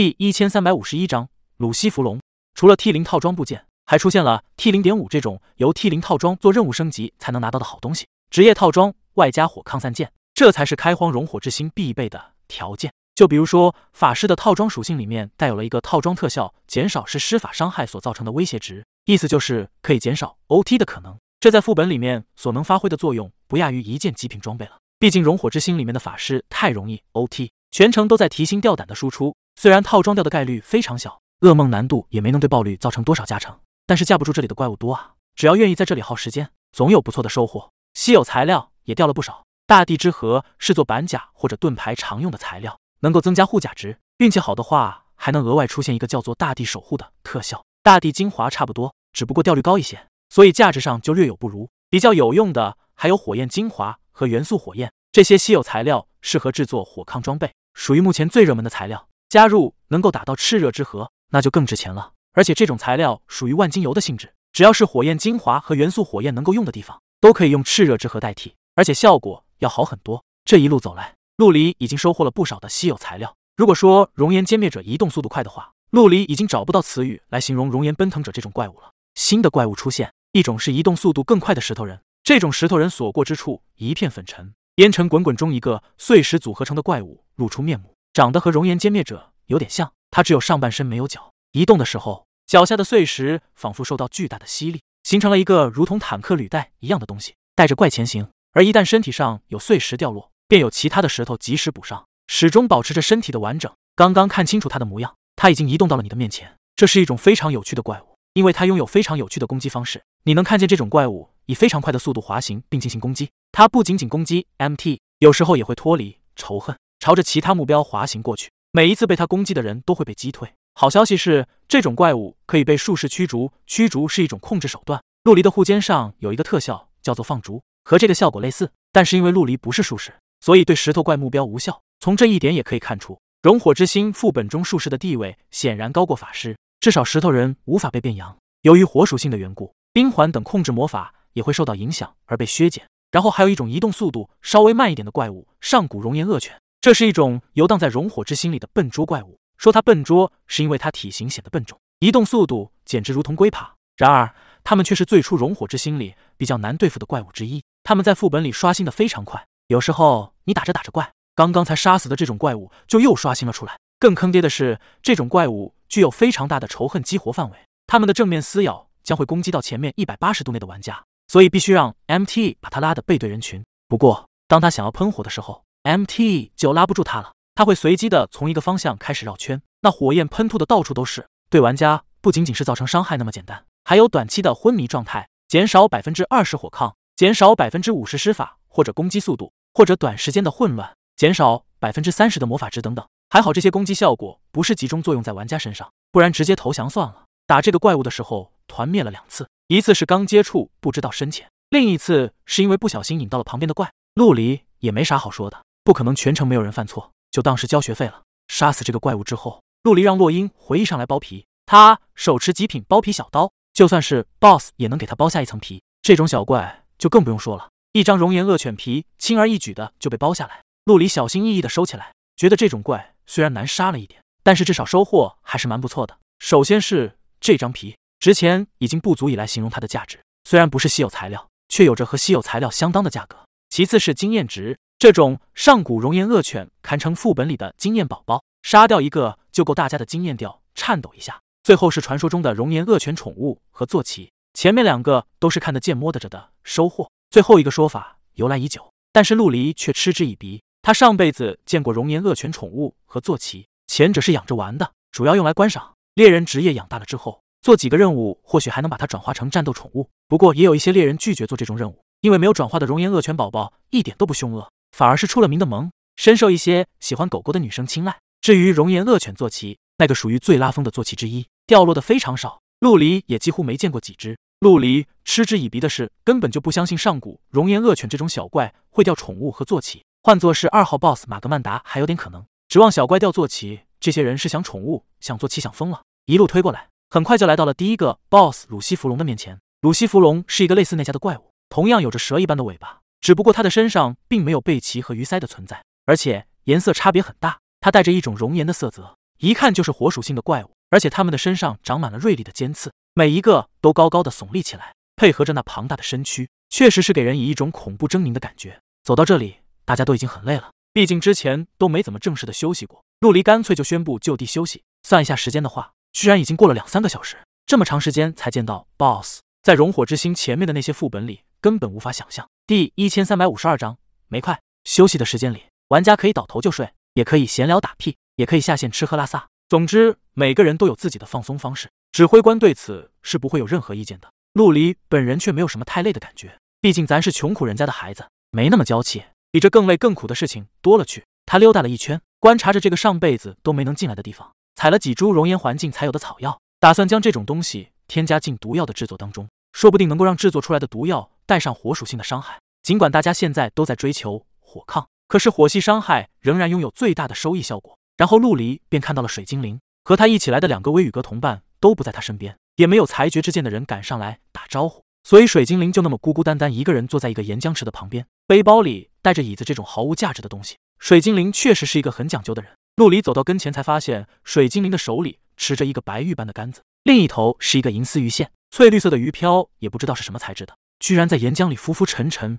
第一千三百五十一章鲁西弗龙。除了 T 零套装部件，还出现了 T 零点五这种由 T 零套装做任务升级才能拿到的好东西——职业套装外加火抗散件，这才是开荒熔火之心必备的条件。就比如说法师的套装属性里面带有了一个套装特效，减少是施法伤害所造成的威胁值，意思就是可以减少 OT 的可能。这在副本里面所能发挥的作用，不亚于一件极品装备了。毕竟熔火之心里面的法师太容易 OT，全程都在提心吊胆的输出。虽然套装掉的概率非常小，噩梦难度也没能对爆率造成多少加成，但是架不住这里的怪物多啊！只要愿意在这里耗时间，总有不错的收获。稀有材料也掉了不少，大地之核是做板甲或者盾牌常用的材料。能够增加护甲值，运气好的话还能额外出现一个叫做“大地守护”的特效。大地精华差不多，只不过掉率高一些，所以价值上就略有不如。比较有用的还有火焰精华和元素火焰这些稀有材料，适合制作火抗装备，属于目前最热门的材料。加入能够打到炽热之核，那就更值钱了。而且这种材料属于万金油的性质，只要是火焰精华和元素火焰能够用的地方，都可以用炽热之核代替，而且效果要好很多。这一路走来。陆离已经收获了不少的稀有材料。如果说熔岩歼灭者移动速度快的话，陆离已经找不到词语来形容熔岩奔腾者这种怪物了。新的怪物出现，一种是移动速度更快的石头人。这种石头人所过之处一片粉尘，烟尘滚滚中，一个碎石组合成的怪物露出面目，长得和熔岩歼灭者有点像。它只有上半身没有脚，移动的时候脚下的碎石仿佛受到巨大的吸力，形成了一个如同坦克履带一样的东西，带着怪前行。而一旦身体上有碎石掉落，便有其他的石头及时补上，始终保持着身体的完整。刚刚看清楚它的模样，它已经移动到了你的面前。这是一种非常有趣的怪物，因为它拥有非常有趣的攻击方式。你能看见这种怪物以非常快的速度滑行并进行攻击。它不仅仅攻击 MT，有时候也会脱离仇恨，朝着其他目标滑行过去。每一次被它攻击的人都会被击退。好消息是，这种怪物可以被术士驱逐，驱逐是一种控制手段。陆离的护肩上有一个特效，叫做放逐，和这个效果类似。但是因为陆离不是术士，所以对石头怪目标无效。从这一点也可以看出，熔火之心副本中术士的地位显然高过法师，至少石头人无法被变阳。由于火属性的缘故，冰环等控制魔法也会受到影响而被削减。然后还有一种移动速度稍微慢一点的怪物——上古熔岩恶犬，这是一种游荡在熔火之心里的笨拙怪物。说它笨拙，是因为它体型显得笨重，移动速度简直如同龟爬。然而，它们却是最初熔火之心里比较难对付的怪物之一。它们在副本里刷新的非常快。有时候你打着打着怪，刚刚才杀死的这种怪物就又刷新了出来。更坑爹的是，这种怪物具有非常大的仇恨激活范围，它们的正面撕咬将会攻击到前面一百八十度内的玩家，所以必须让 MT 把他拉的背对人群。不过，当他想要喷火的时候，MT 就拉不住他了。他会随机的从一个方向开始绕圈，那火焰喷吐的到处都是，对玩家不仅仅是造成伤害那么简单，还有短期的昏迷状态，减少百分之二十火抗，减少百分之五十施法或者攻击速度。或者短时间的混乱，减少百分之三十的魔法值等等。还好这些攻击效果不是集中作用在玩家身上，不然直接投降算了。打这个怪物的时候团灭了两次，一次是刚接触不知道深浅，另一次是因为不小心引到了旁边的怪。陆离也没啥好说的，不可能全程没有人犯错，就当是交学费了。杀死这个怪物之后，陆离让洛英回忆上来剥皮，他手持极品剥皮小刀，就算是 BOSS 也能给他剥下一层皮。这种小怪就更不用说了。一张熔岩恶犬皮，轻而易举的就被剥下来。陆离小心翼翼的收起来，觉得这种怪虽然难杀了一点，但是至少收获还是蛮不错的。首先是这张皮，值钱已经不足以来形容它的价值，虽然不是稀有材料，却有着和稀有材料相当的价格。其次是经验值，这种上古熔岩恶犬堪称副本里的经验宝宝，杀掉一个就够大家的经验掉颤抖一下。最后是传说中的熔岩恶犬宠物和坐骑，前面两个都是看得见摸得着的收获。最后一个说法由来已久，但是陆离却嗤之以鼻。他上辈子见过熔岩恶犬宠物和坐骑，前者是养着玩的，主要用来观赏。猎人职业养大了之后，做几个任务或许还能把它转化成战斗宠物。不过也有一些猎人拒绝做这种任务，因为没有转化的熔岩恶犬宝宝一点都不凶恶，反而是出了名的萌，深受一些喜欢狗狗的女生青睐。至于熔岩恶犬坐骑，那个属于最拉风的坐骑之一，掉落的非常少，陆离也几乎没见过几只。陆离嗤之以鼻的是，根本就不相信上古熔岩恶犬这种小怪会掉宠物和坐骑。换作是二号 BOSS 马格曼达还有点可能，指望小怪掉坐骑，这些人是想宠物、想坐骑、想疯了。一路推过来，很快就来到了第一个 BOSS 鲁西弗龙的面前。鲁西弗龙是一个类似那家的怪物，同样有着蛇一般的尾巴，只不过它的身上并没有背鳍和鱼鳃的存在，而且颜色差别很大。它带着一种熔岩的色泽，一看就是火属性的怪物，而且它们的身上长满了锐利的尖刺，每一个都高高的耸立起来，配合着那庞大的身躯，确实是给人以一种恐怖狰狞的感觉。走到这里，大家都已经很累了，毕竟之前都没怎么正式的休息过。陆离干脆就宣布就地休息。算一下时间的话，居然已经过了两三个小时，这么长时间才见到 BOSS，在熔火之心前面的那些副本里根本无法想象。第一千三百五十二章，没快。休息的时间里，玩家可以倒头就睡，也可以闲聊打屁，也可以下线吃喝拉撒。总之，每个人都有自己的放松方式。指挥官对此是不会有任何意见的。陆离本人却没有什么太累的感觉，毕竟咱是穷苦人家的孩子，没那么娇气。比这更累更苦的事情多了去。他溜达了一圈，观察着这个上辈子都没能进来的地方，采了几株熔岩环境才有的草药，打算将这种东西添加进毒药的制作当中，说不定能够让制作出来的毒药带上火属性的伤害。尽管大家现在都在追求火抗，可是火系伤害仍然拥有最大的收益效果。然后陆离便看到了水精灵和他一起来的两个微雨阁同伴都不在他身边，也没有裁决之剑的人赶上来打招呼，所以水精灵就那么孤孤单单一个人坐在一个岩浆池的旁边，背包里带着椅子这种毫无价值的东西。水精灵确实是一个很讲究的人。陆离走到跟前，才发现水精灵的手里持着一个白玉般的杆子，另一头是一个银丝鱼线，翠绿色的鱼漂也不知道是什么材质的，居然在岩浆里浮浮沉沉，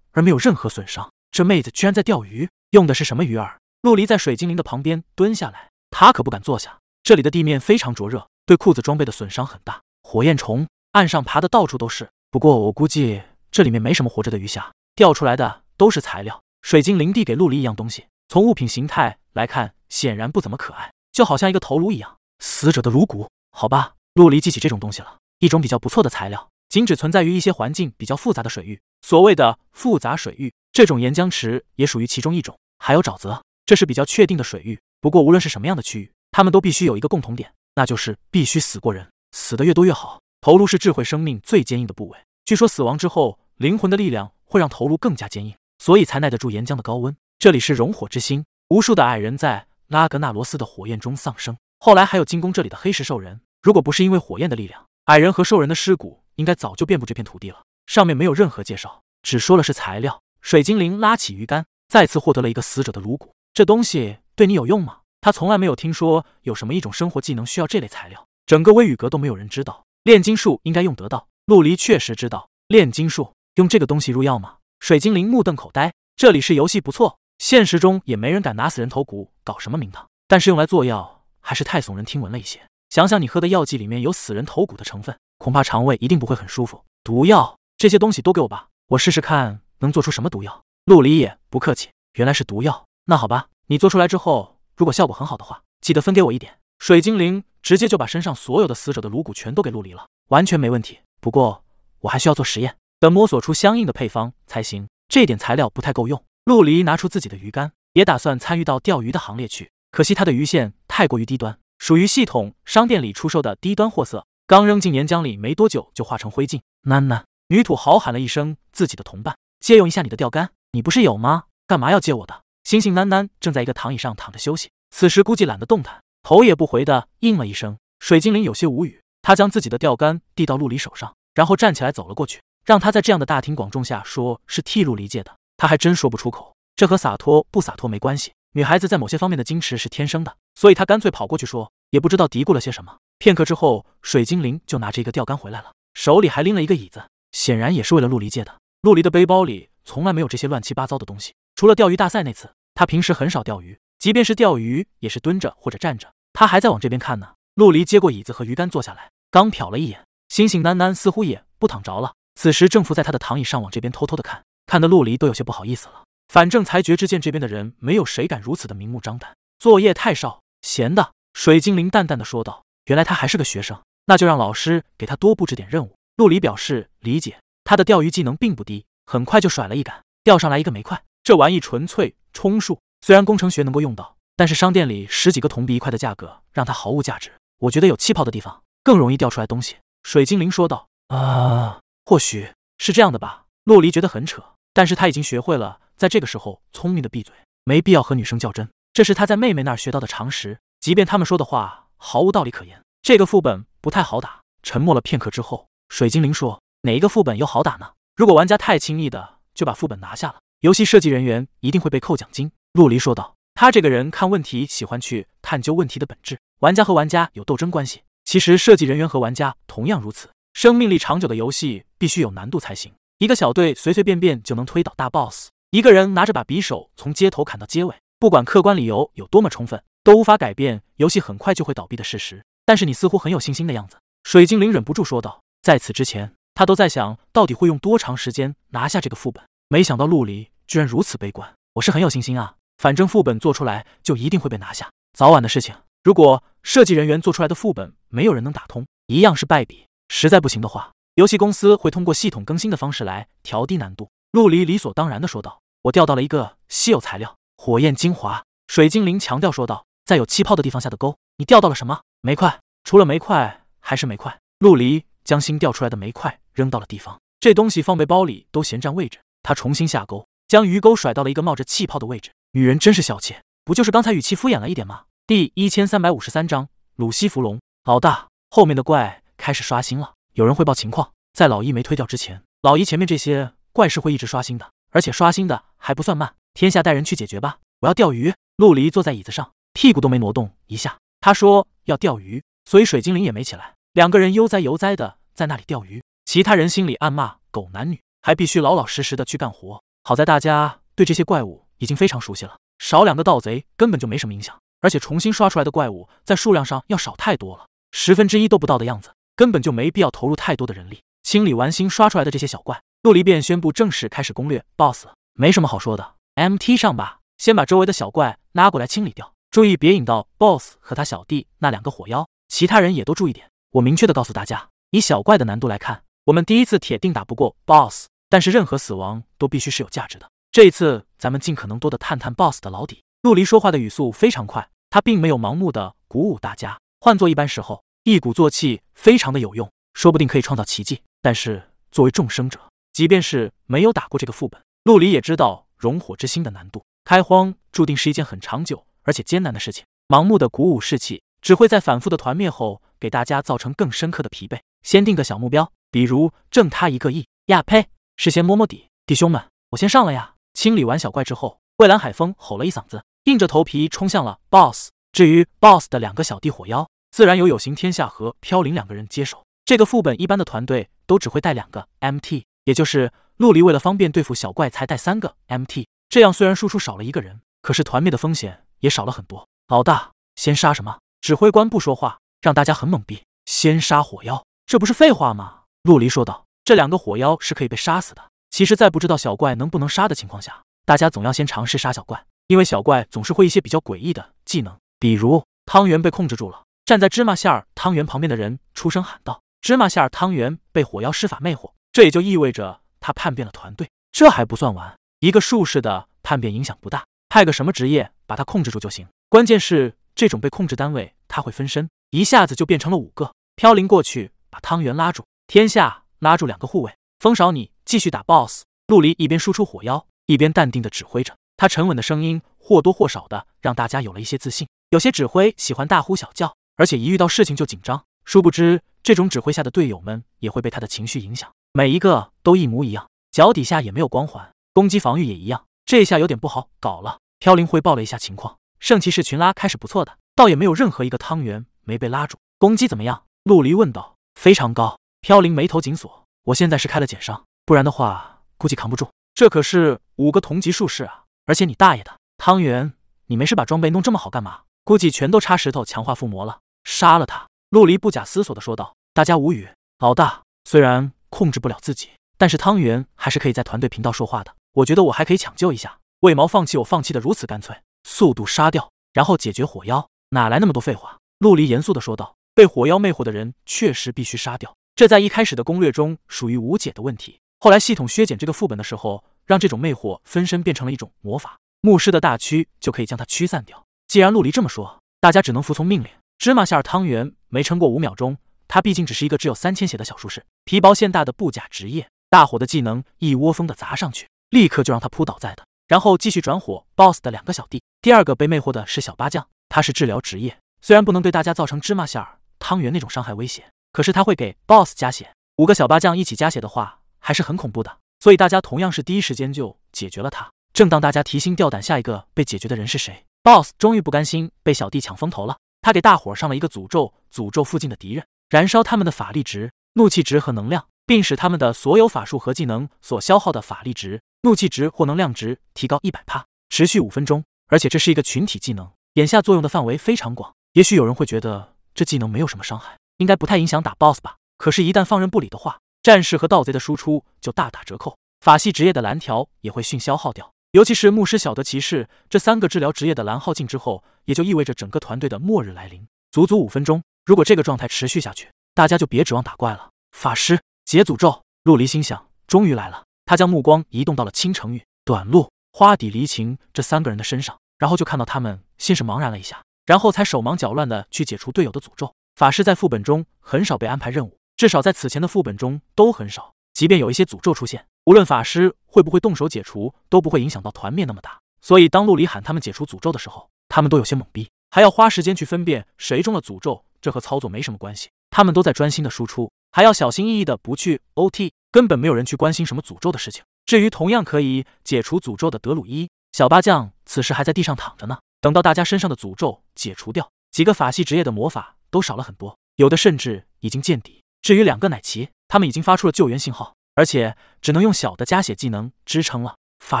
而没有任何损伤。这妹子居然在钓鱼，用的是什么鱼饵？陆离在水精灵的旁边蹲下来，他可不敢坐下。这里的地面非常灼热，对裤子装备的损伤很大。火焰虫岸上爬的到处都是，不过我估计这里面没什么活着的鱼虾，钓出来的都是材料。水晶灵递给陆离一样东西，从物品形态来看，显然不怎么可爱，就好像一个头颅一样。死者的颅骨，好吧。陆离记起这种东西了，一种比较不错的材料，仅只存在于一些环境比较复杂的水域。所谓的复杂水域，这种岩浆池也属于其中一种。还有沼泽，这是比较确定的水域。不过无论是什么样的区域，他们都必须有一个共同点，那就是必须死过人，死的越多越好。头颅是智慧生命最坚硬的部位，据说死亡之后，灵魂的力量会让头颅更加坚硬。所以才耐得住岩浆的高温。这里是熔火之星，无数的矮人在拉格纳罗斯的火焰中丧生。后来还有进攻这里的黑石兽人，如果不是因为火焰的力量，矮人和兽人的尸骨应该早就遍布这片土地了。上面没有任何介绍，只说了是材料。水精灵拉起鱼竿，再次获得了一个死者的颅骨。这东西对你有用吗？他从来没有听说有什么一种生活技能需要这类材料。整个微雨阁都没有人知道炼金术应该用得到。陆离确实知道炼金术用这个东西入药吗？水精灵目瞪口呆，这里是游戏不错，现实中也没人敢拿死人头骨搞什么名堂，但是用来做药还是太耸人听闻了一些。想想你喝的药剂里面有死人头骨的成分，恐怕肠胃一定不会很舒服。毒药这些东西都给我吧，我试试看能做出什么毒药。陆离也不客气，原来是毒药，那好吧，你做出来之后，如果效果很好的话，记得分给我一点。水精灵直接就把身上所有的死者的颅骨全都给陆离了，完全没问题。不过我还需要做实验。等摸索出相应的配方才行，这点材料不太够用。陆离拿出自己的鱼竿，也打算参与到钓鱼的行列去。可惜他的鱼线太过于低端，属于系统商店里出售的低端货色，刚扔进岩浆里没多久就化成灰烬。囡囡，女土豪喊了一声自己的同伴，借用一下你的钓竿，你不是有吗？干嘛要借我的？星星囡囡正在一个躺椅上躺着休息，此时估计懒得动弹，头也不回的应了一声。水精灵有些无语，他将自己的钓竿递到陆离手上，然后站起来走了过去。让他在这样的大庭广众下说是替陆离借的，他还真说不出口。这和洒脱不洒脱没关系，女孩子在某些方面的矜持是天生的，所以他干脆跑过去说，也不知道嘀咕了些什么。片刻之后，水精灵就拿着一个钓竿回来了，手里还拎了一个椅子，显然也是为了陆离借的。陆离的背包里从来没有这些乱七八糟的东西，除了钓鱼大赛那次，他平时很少钓鱼，即便是钓鱼也是蹲着或者站着。他还在往这边看呢。陆离接过椅子和鱼竿坐下来，刚瞟了一眼，星星囡囡似乎也不躺着了。此时正伏在他的躺椅上，往这边偷偷的看，看得陆离都有些不好意思了。反正裁决之剑这边的人，没有谁敢如此的明目张胆。作业太少，闲的。水精灵淡淡的说道：“原来他还是个学生，那就让老师给他多布置点任务。”陆离表示理解。他的钓鱼技能并不低，很快就甩了一杆，钓上来一个煤块。这玩意纯粹充数，虽然工程学能够用到，但是商店里十几个铜币一块的价格，让他毫无价值。我觉得有气泡的地方更容易钓出来东西。水精灵说道：“啊。”或许是这样的吧，陆离觉得很扯，但是他已经学会了在这个时候聪明的闭嘴，没必要和女生较真，这是他在妹妹那儿学到的常识，即便他们说的话毫无道理可言。这个副本不太好打。沉默了片刻之后，水精灵说：“哪一个副本又好打呢？如果玩家太轻易的就把副本拿下了，游戏设计人员一定会被扣奖金。”陆离说道。他这个人看问题喜欢去探究问题的本质。玩家和玩家有斗争关系，其实设计人员和玩家同样如此。生命力长久的游戏必须有难度才行。一个小队随随便便就能推倒大 boss，一个人拿着把匕首从街头砍到街尾，不管客观理由有多么充分，都无法改变游戏很快就会倒闭的事实。但是你似乎很有信心的样子。水精灵忍不住说道。在此之前，他都在想到底会用多长时间拿下这个副本，没想到陆离居然如此悲观。我是很有信心啊，反正副本做出来就一定会被拿下，早晚的事情。如果设计人员做出来的副本没有人能打通，一样是败笔。实在不行的话，游戏公司会通过系统更新的方式来调低难度。陆离理所当然的说道：“我钓到了一个稀有材料——火焰精华。”水精灵强调说道：“在有气泡的地方下的钩，你钓到了什么？煤块？除了煤块还是煤块。”陆离将新钓出来的煤块扔到了地方，这东西放背包里都嫌占位置。他重新下钩，将鱼钩甩到了一个冒着气泡的位置。女人真是小气，不就是刚才语气敷衍了一点吗？第一千三百五十三章鲁西弗龙老大，后面的怪开始刷新了。有人汇报情况，在老一没推掉之前，老一前面这些怪是会一直刷新的，而且刷新的还不算慢。天下带人去解决吧，我要钓鱼。陆离坐在椅子上，屁股都没挪动一下。他说要钓鱼，所以水精灵也没起来。两个人悠哉悠哉的在那里钓鱼，其他人心里暗骂狗男女，还必须老老实实的去干活。好在大家对这些怪物已经非常熟悉了，少两个盗贼根本就没什么影响。而且重新刷出来的怪物在数量上要少太多了，十分之一都不到的样子，根本就没必要投入太多的人力清理完新刷出来的这些小怪。陆离便宣布正式开始攻略 BOSS。没什么好说的，MT 上吧，先把周围的小怪拉过来清理掉，注意别引到 BOSS 和他小弟那两个火妖。其他人也都注意点。我明确的告诉大家，以小怪的难度来看，我们第一次铁定打不过 BOSS，但是任何死亡都必须是有价值的。这一次，咱们尽可能多的探探 BOSS 的老底。陆离说话的语速非常快，他并没有盲目的鼓舞大家。换做一般时候，一鼓作气非常的有用，说不定可以创造奇迹。但是作为众生者，即便是没有打过这个副本，陆离也知道熔火之心的难度。开荒注定是一件很长久而且艰难的事情。盲目的鼓舞士气，只会在反复的团灭后，给大家造成更深刻的疲惫。先定个小目标，比如挣他一个亿呀呸！事先摸摸底，弟兄们，我先上了呀。清理完小怪之后，蔚蓝海风吼了一嗓子。硬着头皮冲向了 BOSS。至于 BOSS 的两个小弟火妖，自然由有形天下和飘零两个人接手。这个副本一般的团队都只会带两个 MT，也就是陆离为了方便对付小怪才带三个 MT。这样虽然输出少了一个人，可是团灭的风险也少了很多。老大，先杀什么？指挥官不说话，让大家很懵逼。先杀火妖，这不是废话吗？陆离说道。这两个火妖是可以被杀死的。其实，在不知道小怪能不能杀的情况下，大家总要先尝试杀小怪。因为小怪总是会一些比较诡异的技能，比如汤圆被控制住了，站在芝麻馅儿汤圆旁边的人出声喊道：“芝麻馅儿汤圆被火妖施法魅惑。”这也就意味着他叛变了团队。这还不算完，一个术士的叛变影响不大，派个什么职业把他控制住就行。关键是这种被控制单位他会分身，一下子就变成了五个。飘零过去把汤圆拉住，天下拉住两个护卫，风少你继续打 BOSS。陆离一边输出火妖，一边淡定的指挥着。他沉稳的声音或多或少的让大家有了一些自信。有些指挥喜欢大呼小叫，而且一遇到事情就紧张。殊不知，这种指挥下的队友们也会被他的情绪影响。每一个都一模一样，脚底下也没有光环，攻击防御也一样。这下有点不好搞了。飘零汇报了一下情况，圣骑士群拉开始不错的，倒也没有任何一个汤圆没被拉住。攻击怎么样？陆离问道。非常高。飘零眉头紧锁。我现在是开了减伤，不然的话估计扛不住。这可是五个同级术士啊！而且你大爷的，汤圆，你没事把装备弄这么好干嘛？估计全都插石头强化附魔了。杀了他！陆离不假思索的说道。大家无语。老大，虽然控制不了自己，但是汤圆还是可以在团队频道说话的。我觉得我还可以抢救一下。为毛放弃我放弃的如此干脆？速度杀掉，然后解决火妖，哪来那么多废话？陆离严肃的说道。被火妖魅惑的人确实必须杀掉，这在一开始的攻略中属于无解的问题。后来系统削减这个副本的时候。让这种魅惑分身变成了一种魔法，牧师的大驱就可以将它驱散掉。既然陆离这么说，大家只能服从命令。芝麻馅儿汤圆没撑过五秒钟，他毕竟只是一个只有三千血的小术士，皮薄馅大的部甲职业。大火的技能一窝蜂的砸上去，立刻就让他扑倒在的，然后继续转火。BOSS 的两个小弟，第二个被魅惑的是小八将，他是治疗职业，虽然不能对大家造成芝麻馅儿汤圆那种伤害威胁，可是他会给 BOSS 加血。五个小八将一起加血的话，还是很恐怖的。所以大家同样是第一时间就解决了他。正当大家提心吊胆，下一个被解决的人是谁？，BOSS 终于不甘心被小弟抢风头了，他给大伙上了一个诅咒，诅咒附近的敌人，燃烧他们的法力值、怒气值和能量，并使他们的所有法术和技能所消耗的法力值、怒气值或能量值提高一百帕，持续五分钟。而且这是一个群体技能，眼下作用的范围非常广。也许有人会觉得这技能没有什么伤害，应该不太影响打 BOSS 吧？可是，一旦放任不理的话，战士和盗贼的输出就大打折扣，法系职业的蓝条也会迅消耗掉。尤其是牧师、小德骑士这三个治疗职业的蓝耗尽之后，也就意味着整个团队的末日来临。足足五分钟，如果这个状态持续下去，大家就别指望打怪了。法师解诅咒，陆离心想，终于来了。他将目光移动到了倾城玉、短路、花底离情这三个人的身上，然后就看到他们先是茫然了一下，然后才手忙脚乱的去解除队友的诅咒。法师在副本中很少被安排任务。至少在此前的副本中都很少，即便有一些诅咒出现，无论法师会不会动手解除，都不会影响到团灭那么大。所以当陆离喊他们解除诅咒的时候，他们都有些懵逼，还要花时间去分辨谁中了诅咒，这和操作没什么关系。他们都在专心的输出，还要小心翼翼的不去 OT，根本没有人去关心什么诅咒的事情。至于同样可以解除诅咒的德鲁伊小八将，此时还在地上躺着呢。等到大家身上的诅咒解除掉，几个法系职业的魔法都少了很多，有的甚至已经见底。至于两个奶骑，他们已经发出了救援信号，而且只能用小的加血技能支撑了。法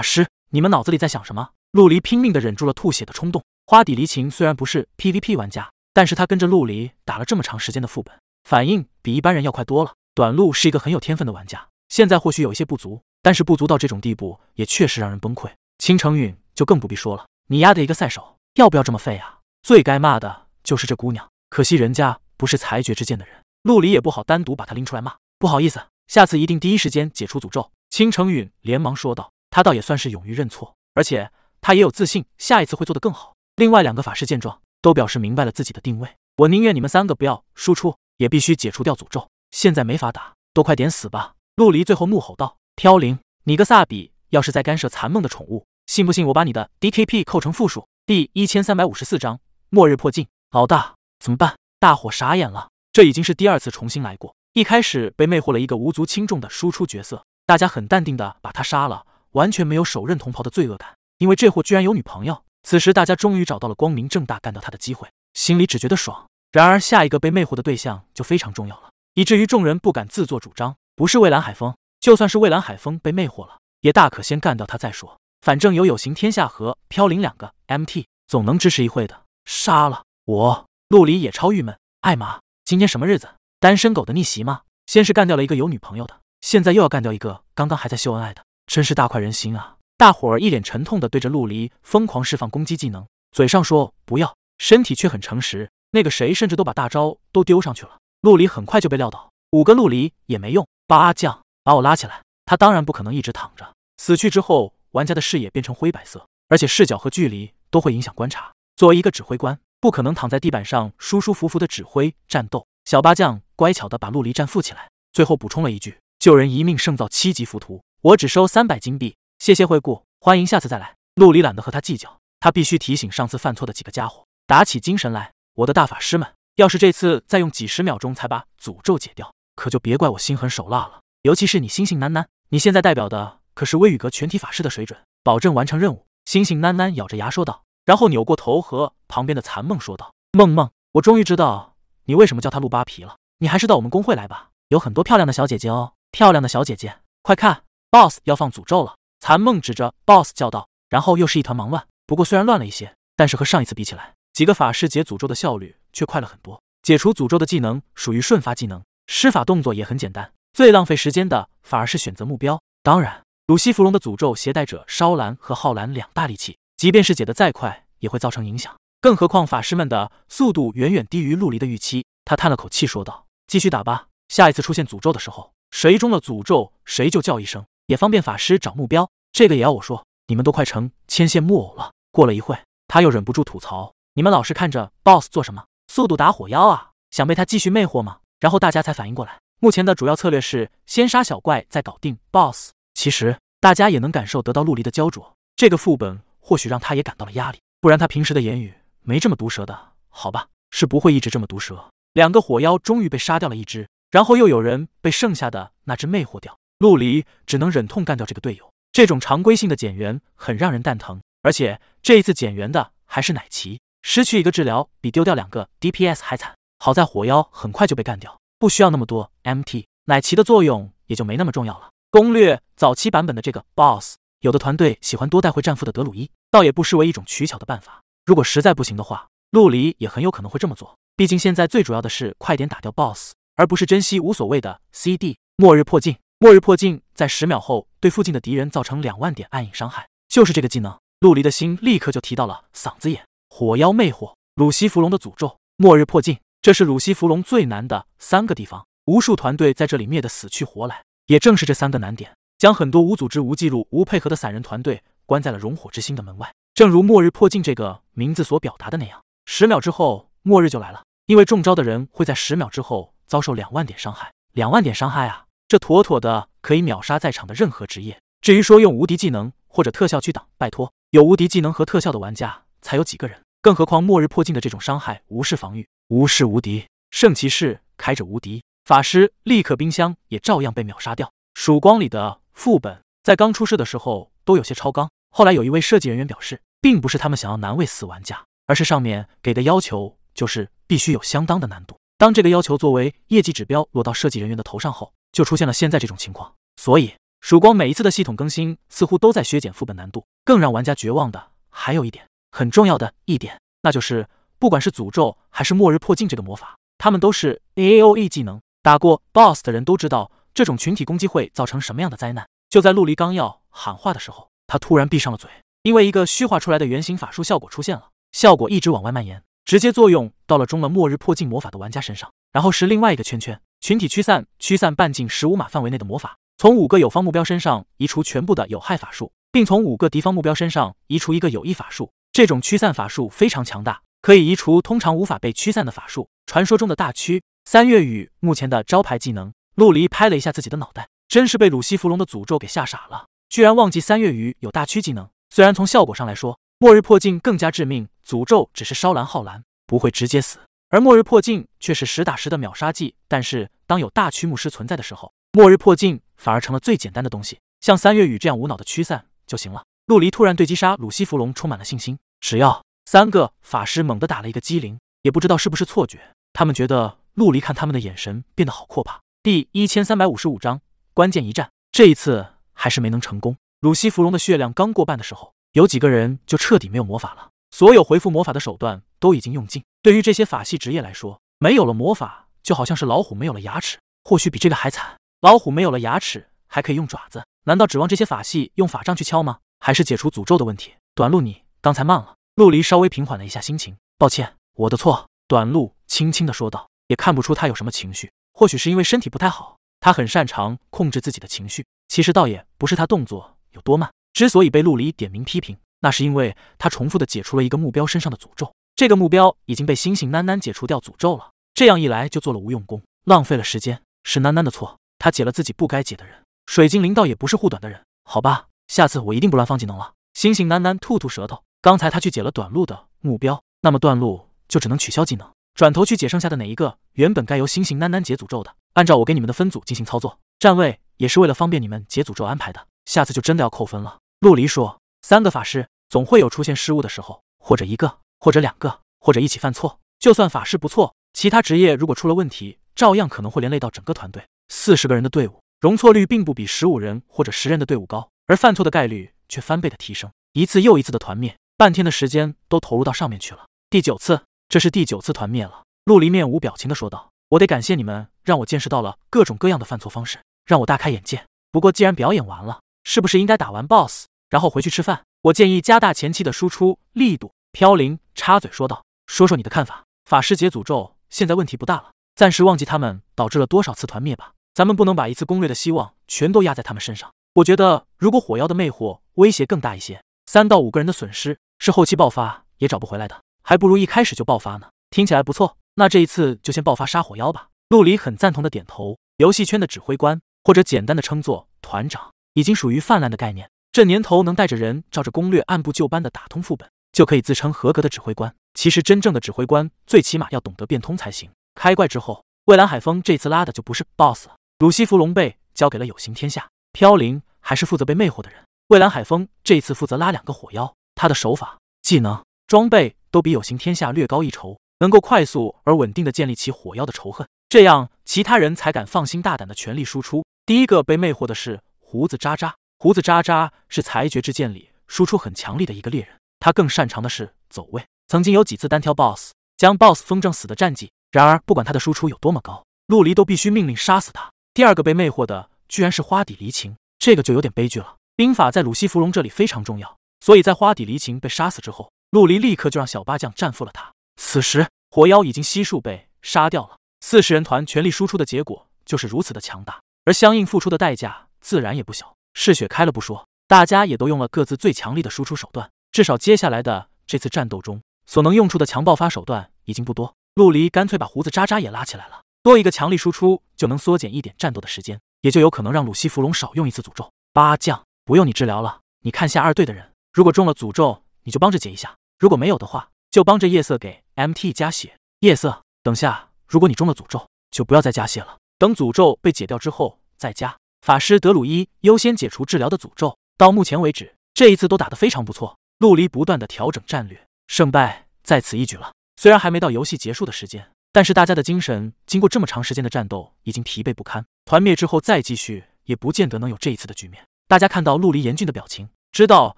师，你们脑子里在想什么？陆离拼命的忍住了吐血的冲动。花底离情虽然不是 PVP 玩家，但是他跟着陆离打了这么长时间的副本，反应比一般人要快多了。短路是一个很有天分的玩家，现在或许有一些不足，但是不足到这种地步，也确实让人崩溃。倾城允就更不必说了，你丫的一个赛手，要不要这么废啊？最该骂的就是这姑娘，可惜人家不是裁决之剑的人。陆离也不好单独把他拎出来骂，不好意思，下次一定第一时间解除诅咒。倾城允连忙说道，他倒也算是勇于认错，而且他也有自信，下一次会做得更好。另外两个法师见状，都表示明白了自己的定位。我宁愿你们三个不要输出，也必须解除掉诅咒。现在没法打，都快点死吧！陆离最后怒吼道：“飘零，你个萨比，要是再干涉残梦的宠物，信不信我把你的 DKP 扣成负数？”第一千三百五十四章末日破境。老大，怎么办？大伙傻眼了。这已经是第二次重新来过。一开始被魅惑了一个无足轻重的输出角色，大家很淡定的把他杀了，完全没有手刃同袍的罪恶感，因为这货居然有女朋友。此时大家终于找到了光明正大干掉他的机会，心里只觉得爽。然而下一个被魅惑的对象就非常重要了，以至于众人不敢自作主张。不是蔚蓝海风，就算是蔚蓝海风被魅惑了，也大可先干掉他再说。反正有有形天下和飘零两个 MT，总能支持一会的。杀了我，陆离也超郁闷。艾玛。今天什么日子？单身狗的逆袭吗？先是干掉了一个有女朋友的，现在又要干掉一个刚刚还在秀恩爱的，真是大快人心啊！大伙儿一脸沉痛的对着陆离疯狂释放攻击技能，嘴上说不要，身体却很诚实。那个谁甚至都把大招都丢上去了，陆离很快就被撂倒。五个陆离也没用，八将把我拉起来。他当然不可能一直躺着，死去之后，玩家的视野变成灰白色，而且视角和距离都会影响观察。作为一个指挥官。不可能躺在地板上舒舒服服的指挥战斗。小八将乖巧的把陆离战扶起来，最后补充了一句：“救人一命胜造七级浮屠，我只收三百金币，谢谢惠顾，欢迎下次再来。”陆离懒得和他计较，他必须提醒上次犯错的几个家伙打起精神来。我的大法师们，要是这次再用几十秒钟才把诅咒解掉，可就别怪我心狠手辣了。尤其是你星星喃喃，你现在代表的可是微雨阁全体法师的水准，保证完成任务。星星喃喃咬着牙说道。然后扭过头和旁边的残梦说道：“梦梦，我终于知道你为什么叫他陆扒皮了。你还是到我们公会来吧，有很多漂亮的小姐姐哦。漂亮的小姐姐，快看，BOSS 要放诅咒了！”残梦指着 BOSS 叫道。然后又是一团忙乱。不过虽然乱了一些，但是和上一次比起来，几个法师解诅咒的效率却快了很多。解除诅咒的技能属于瞬发技能，施法动作也很简单。最浪费时间的反而是选择目标。当然，鲁西弗龙的诅咒携带着烧蓝和浩蓝两大利器。即便是解得再快，也会造成影响。更何况法师们的速度远远低于陆离的预期。他叹了口气说道：“继续打吧，下一次出现诅咒的时候，谁中了诅咒，谁就叫一声，也方便法师找目标。这个也要我说，你们都快成牵线木偶了。”过了一会，他又忍不住吐槽：“你们老是看着 BOSS 做什么？速度打火妖啊？想被他继续魅惑吗？”然后大家才反应过来，目前的主要策略是先杀小怪，再搞定 BOSS。其实大家也能感受得到陆离的焦灼，这个副本。或许让他也感到了压力，不然他平时的言语没这么毒舌的，好吧，是不会一直这么毒舌。两个火妖终于被杀掉了一只，然后又有人被剩下的那只魅惑掉，陆离只能忍痛干掉这个队友。这种常规性的减员很让人蛋疼，而且这一次减员的还是奶骑，失去一个治疗比丢掉两个 DPS 还惨。好在火妖很快就被干掉，不需要那么多 MT，奶骑的作用也就没那么重要了。攻略早期版本的这个 BOSS，有的团队喜欢多带回战俘的德鲁伊，倒也不失为一种取巧的办法。如果实在不行的话，陆离也很有可能会这么做。毕竟现在最主要的是快点打掉 BOSS，而不是珍惜无所谓的 CD 末日破镜。末日破镜在十秒后对附近的敌人造成两万点暗影伤害，就是这个技能。陆离的心立刻就提到了嗓子眼。火妖魅惑，鲁西弗龙的诅咒，末日破境，这是鲁西弗龙最难的三个地方。无数团队在这里灭得死去活来，也正是这三个难点，将很多无组织、无记录、无配合的散人团队关在了熔火之心的门外。正如末日破境这个名字所表达的那样，十秒之后末日就来了。因为中招的人会在十秒之后遭受两万点伤害，两万点伤害啊！这妥妥的可以秒杀在场的任何职业。至于说用无敌技能或者特效去挡，拜托，有无敌技能和特效的玩家才有几个人？更何况末日破镜的这种伤害，无视防御，无视无敌。圣骑士开着无敌，法师立刻冰箱也照样被秒杀掉。曙光里的副本在刚出世的时候都有些超纲，后来有一位设计人员表示，并不是他们想要难为死玩家，而是上面给的要求就是。必须有相当的难度。当这个要求作为业绩指标落到设计人员的头上后，就出现了现在这种情况。所以，曙光每一次的系统更新似乎都在削减副本难度。更让玩家绝望的还有一点，很重要的一点，那就是不管是诅咒还是末日破镜这个魔法，他们都是 A O E 技能。打过 BOSS 的人都知道，这种群体攻击会造成什么样的灾难。就在陆离刚要喊话的时候，他突然闭上了嘴，因为一个虚化出来的圆形法术效果出现了，效果一直往外蔓延。直接作用到了中了末日破镜魔法的玩家身上，然后是另外一个圈圈，群体驱散，驱散半径十五码范围内的魔法，从五个有方目标身上移除全部的有害法术，并从五个敌方目标身上移除一个有益法术。这种驱散法术非常强大，可以移除通常无法被驱散的法术。传说中的大驱三月雨目前的招牌技能。陆离拍了一下自己的脑袋，真是被鲁西弗龙的诅咒给吓傻了，居然忘记三月雨有大驱技能。虽然从效果上来说，末日破镜更加致命，诅咒只是烧蓝耗蓝，不会直接死，而末日破镜却是实打实的秒杀技。但是当有大驱牧师存在的时候，末日破镜反而成了最简单的东西，像三月雨这样无脑的驱散就行了。陆离突然对击杀鲁西弗龙充满了信心，只要三个法师猛地打了一个机灵，也不知道是不是错觉，他们觉得陆离看他们的眼神变得好阔怕。第一千三百五十五章关键一战，这一次还是没能成功。鲁西弗龙的血量刚过半的时候。有几个人就彻底没有魔法了，所有回复魔法的手段都已经用尽。对于这些法系职业来说，没有了魔法就好像是老虎没有了牙齿，或许比这个还惨。老虎没有了牙齿还可以用爪子，难道指望这些法系用法杖去敲吗？还是解除诅咒的问题？短路，你刚才慢了。陆离稍微平缓了一下心情，抱歉，我的错。短路轻轻的说道，也看不出他有什么情绪，或许是因为身体不太好，他很擅长控制自己的情绪。其实倒也不是他动作有多慢。之所以被陆离点名批评，那是因为他重复的解除了一个目标身上的诅咒。这个目标已经被星星囡囡解除掉诅咒了，这样一来就做了无用功，浪费了时间，是囡囡的错。他解了自己不该解的人。水晶灵倒也不是护短的人，好吧，下次我一定不乱放技能了。星星囡囡吐吐舌头，刚才他去解了短路的目标，那么断路就只能取消技能，转头去解剩下的哪一个原本该由星星囡囡解诅咒的。按照我给你们的分组进行操作，站位也是为了方便你们解诅咒安排的。下次就真的要扣分了。陆离说：“三个法师总会有出现失误的时候，或者一个，或者两个，或者一起犯错。就算法师不错，其他职业如果出了问题，照样可能会连累到整个团队。四十个人的队伍，容错率并不比十五人或者十人的队伍高，而犯错的概率却翻倍的提升。一次又一次的团灭，半天的时间都投入到上面去了。第九次，这是第九次团灭了。”陆离面无表情的说道：“我得感谢你们，让我见识到了各种各样的犯错方式，让我大开眼界。不过既然表演完了。”是不是应该打完 BOSS，然后回去吃饭？我建议加大前期的输出力度。飘零插嘴说道：“说说你的看法。法师解诅咒现在问题不大了，暂时忘记他们导致了多少次团灭吧。咱们不能把一次攻略的希望全都压在他们身上。我觉得，如果火妖的魅惑威胁更大一些，三到五个人的损失是后期爆发也找不回来的，还不如一开始就爆发呢。听起来不错，那这一次就先爆发杀火妖吧。”陆离很赞同的点头。游戏圈的指挥官，或者简单的称作团长。已经属于泛滥的概念。这年头能带着人照着攻略按部就班的打通副本，就可以自称合格的指挥官。其实真正的指挥官最起码要懂得变通才行。开怪之后，蔚蓝海风这次拉的就不是 BOSS 了。鲁西弗龙被交给了有形天下，飘零还是负责被魅惑的人。蔚蓝海风这次负责拉两个火妖，他的手法、技能、装备都比有形天下略高一筹，能够快速而稳定的建立起火妖的仇恨，这样其他人才敢放心大胆的全力输出。第一个被魅惑的是胡子渣渣，胡子渣渣是裁决之剑里输出很强力的一个猎人，他更擅长的是走位，曾经有几次单挑 BOSS，将 BOSS 风筝死的战绩。然而不管他的输出有多么高，陆离都必须命令杀死他。第二个被魅惑的居然是花底离情，这个就有点悲剧了。兵法在鲁西芙蓉这里非常重要，所以在花底离情被杀死之后，陆离立刻就让小八将战俘了他。此时火妖已经悉数被杀掉了，四十人团全力输出的结果就是如此的强大，而相应付出的代价自然也不小。嗜血开了不说，大家也都用了各自最强力的输出手段，至少接下来的这次战斗中所能用出的强爆发手段已经不多。陆离干脆把胡子渣渣也拉起来了，多一个强力输出就能缩减一点战斗的时间，也就有可能让鲁西弗龙少用一次诅咒。八将。不用你治疗了，你看下二队的人，如果中了诅咒，你就帮着解一下；如果没有的话，就帮着夜色给 MT 加血。夜色，等下，如果你中了诅咒，就不要再加血了，等诅咒被解掉之后再加。法师德鲁伊优先解除治疗的诅咒。到目前为止，这一次都打得非常不错。陆离不断的调整战略，胜败在此一举了。虽然还没到游戏结束的时间，但是大家的精神经过这么长时间的战斗已经疲惫不堪，团灭之后再继续也不见得能有这一次的局面。大家看到陆离严峻的表情，知道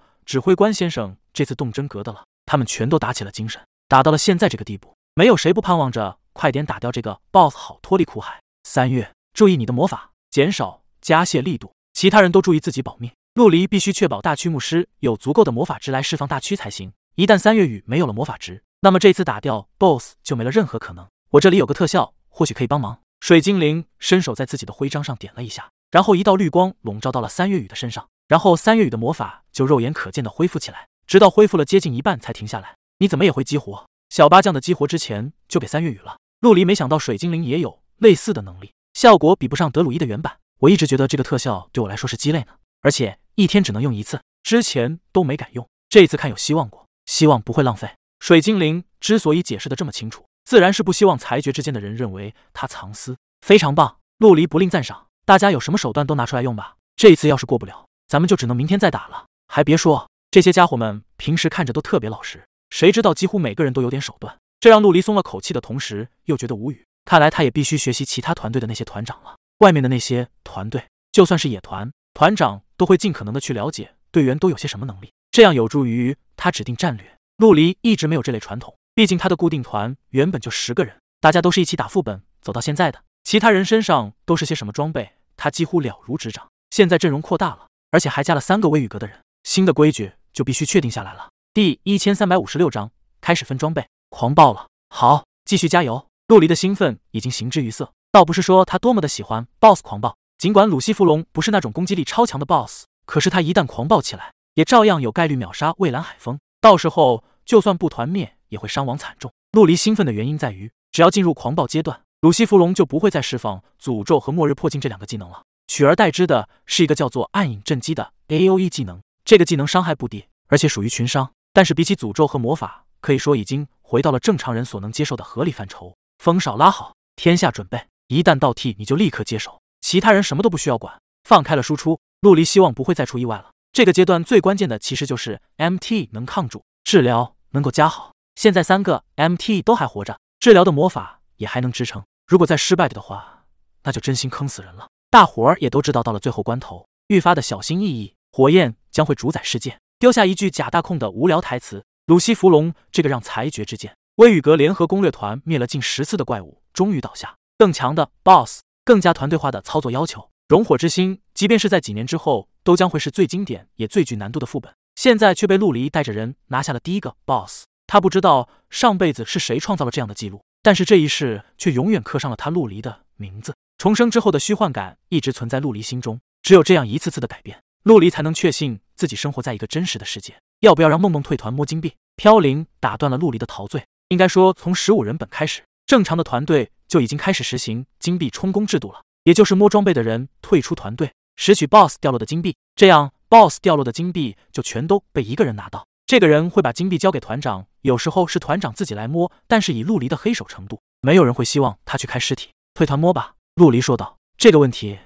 指挥官先生这次动真格的了。他们全都打起了精神，打到了现在这个地步，没有谁不盼望着快点打掉这个 BOSS，好脱离苦海。三月，注意你的魔法，减少加泄力度。其他人都注意自己保命。陆离必须确保大驱牧师有足够的魔法值来释放大驱才行。一旦三月雨没有了魔法值，那么这次打掉 BOSS 就没了任何可能。我这里有个特效，或许可以帮忙。水精灵伸手在自己的徽章上点了一下。然后一道绿光笼罩到了三月雨的身上，然后三月雨的魔法就肉眼可见的恢复起来，直到恢复了接近一半才停下来。你怎么也会激活？小八将的激活之前就给三月雨了。陆离没想到水精灵也有类似的能力，效果比不上德鲁伊的原版。我一直觉得这个特效对我来说是鸡肋呢，而且一天只能用一次，之前都没敢用，这次看有希望过，希望不会浪费。水精灵之所以解释的这么清楚，自然是不希望裁决之间的人认为他藏私，非常棒。陆离不吝赞赏。大家有什么手段都拿出来用吧。这一次要是过不了，咱们就只能明天再打了。还别说，这些家伙们平时看着都特别老实，谁知道几乎每个人都有点手段。这让陆离松了口气的同时，又觉得无语。看来他也必须学习其他团队的那些团长了。外面的那些团队，就算是野团团长，都会尽可能的去了解队员都有些什么能力，这样有助于他指定战略。陆离一直没有这类传统，毕竟他的固定团原本就十个人，大家都是一起打副本走到现在的。其他人身上都是些什么装备，他几乎了如指掌。现在阵容扩大了，而且还加了三个微雨阁的人，新的规矩就必须确定下来了。第一千三百五十六章开始分装备，狂暴了！好，继续加油！陆离的兴奋已经形之于色，倒不是说他多么的喜欢 BOSS 狂暴，尽管鲁西弗龙不是那种攻击力超强的 BOSS，可是他一旦狂暴起来，也照样有概率秒杀蔚蓝海风，到时候就算不团灭，也会伤亡惨重。陆离兴奋的原因在于，只要进入狂暴阶段。鲁西弗龙就不会再释放诅咒和末日破镜这两个技能了，取而代之的是一个叫做暗影震击的 A O E 技能。这个技能伤害不低，而且属于群伤，但是比起诅咒和魔法，可以说已经回到了正常人所能接受的合理范畴。风少拉好，天下准备，一旦倒替你就立刻接手，其他人什么都不需要管。放开了输出，陆离希望不会再出意外了。这个阶段最关键的其实就是 M T 能抗住，治疗能够加好。现在三个 M T 都还活着，治疗的魔法也还能支撑。如果再失败的话，那就真心坑死人了。大伙儿也都知道，到了最后关头，愈发的小心翼翼。火焰将会主宰世界。丢下一句假大空的无聊台词，鲁西弗龙这个让裁决之剑、威雨阁联合攻略团灭了近十次的怪物，终于倒下。更强的 BOSS，更加团队化的操作要求，熔火之心，即便是在几年之后，都将会是最经典也最具难度的副本。现在却被陆离带着人拿下了第一个 BOSS。他不知道上辈子是谁创造了这样的记录。但是这一世却永远刻上了他陆离的名字。重生之后的虚幻感一直存在陆离心中，只有这样一次次的改变，陆离才能确信自己生活在一个真实的世界。要不要让梦梦退团摸金币？飘零打断了陆离的陶醉。应该说，从十五人本开始，正常的团队就已经开始实行金币充公制度了，也就是摸装备的人退出团队，拾取 BOSS 掉落的金币，这样 BOSS 掉落的金币就全都被一个人拿到。这个人会把金币交给团长，有时候是团长自己来摸，但是以陆离的黑手程度，没有人会希望他去开尸体。退团摸吧，陆离说道。这个问题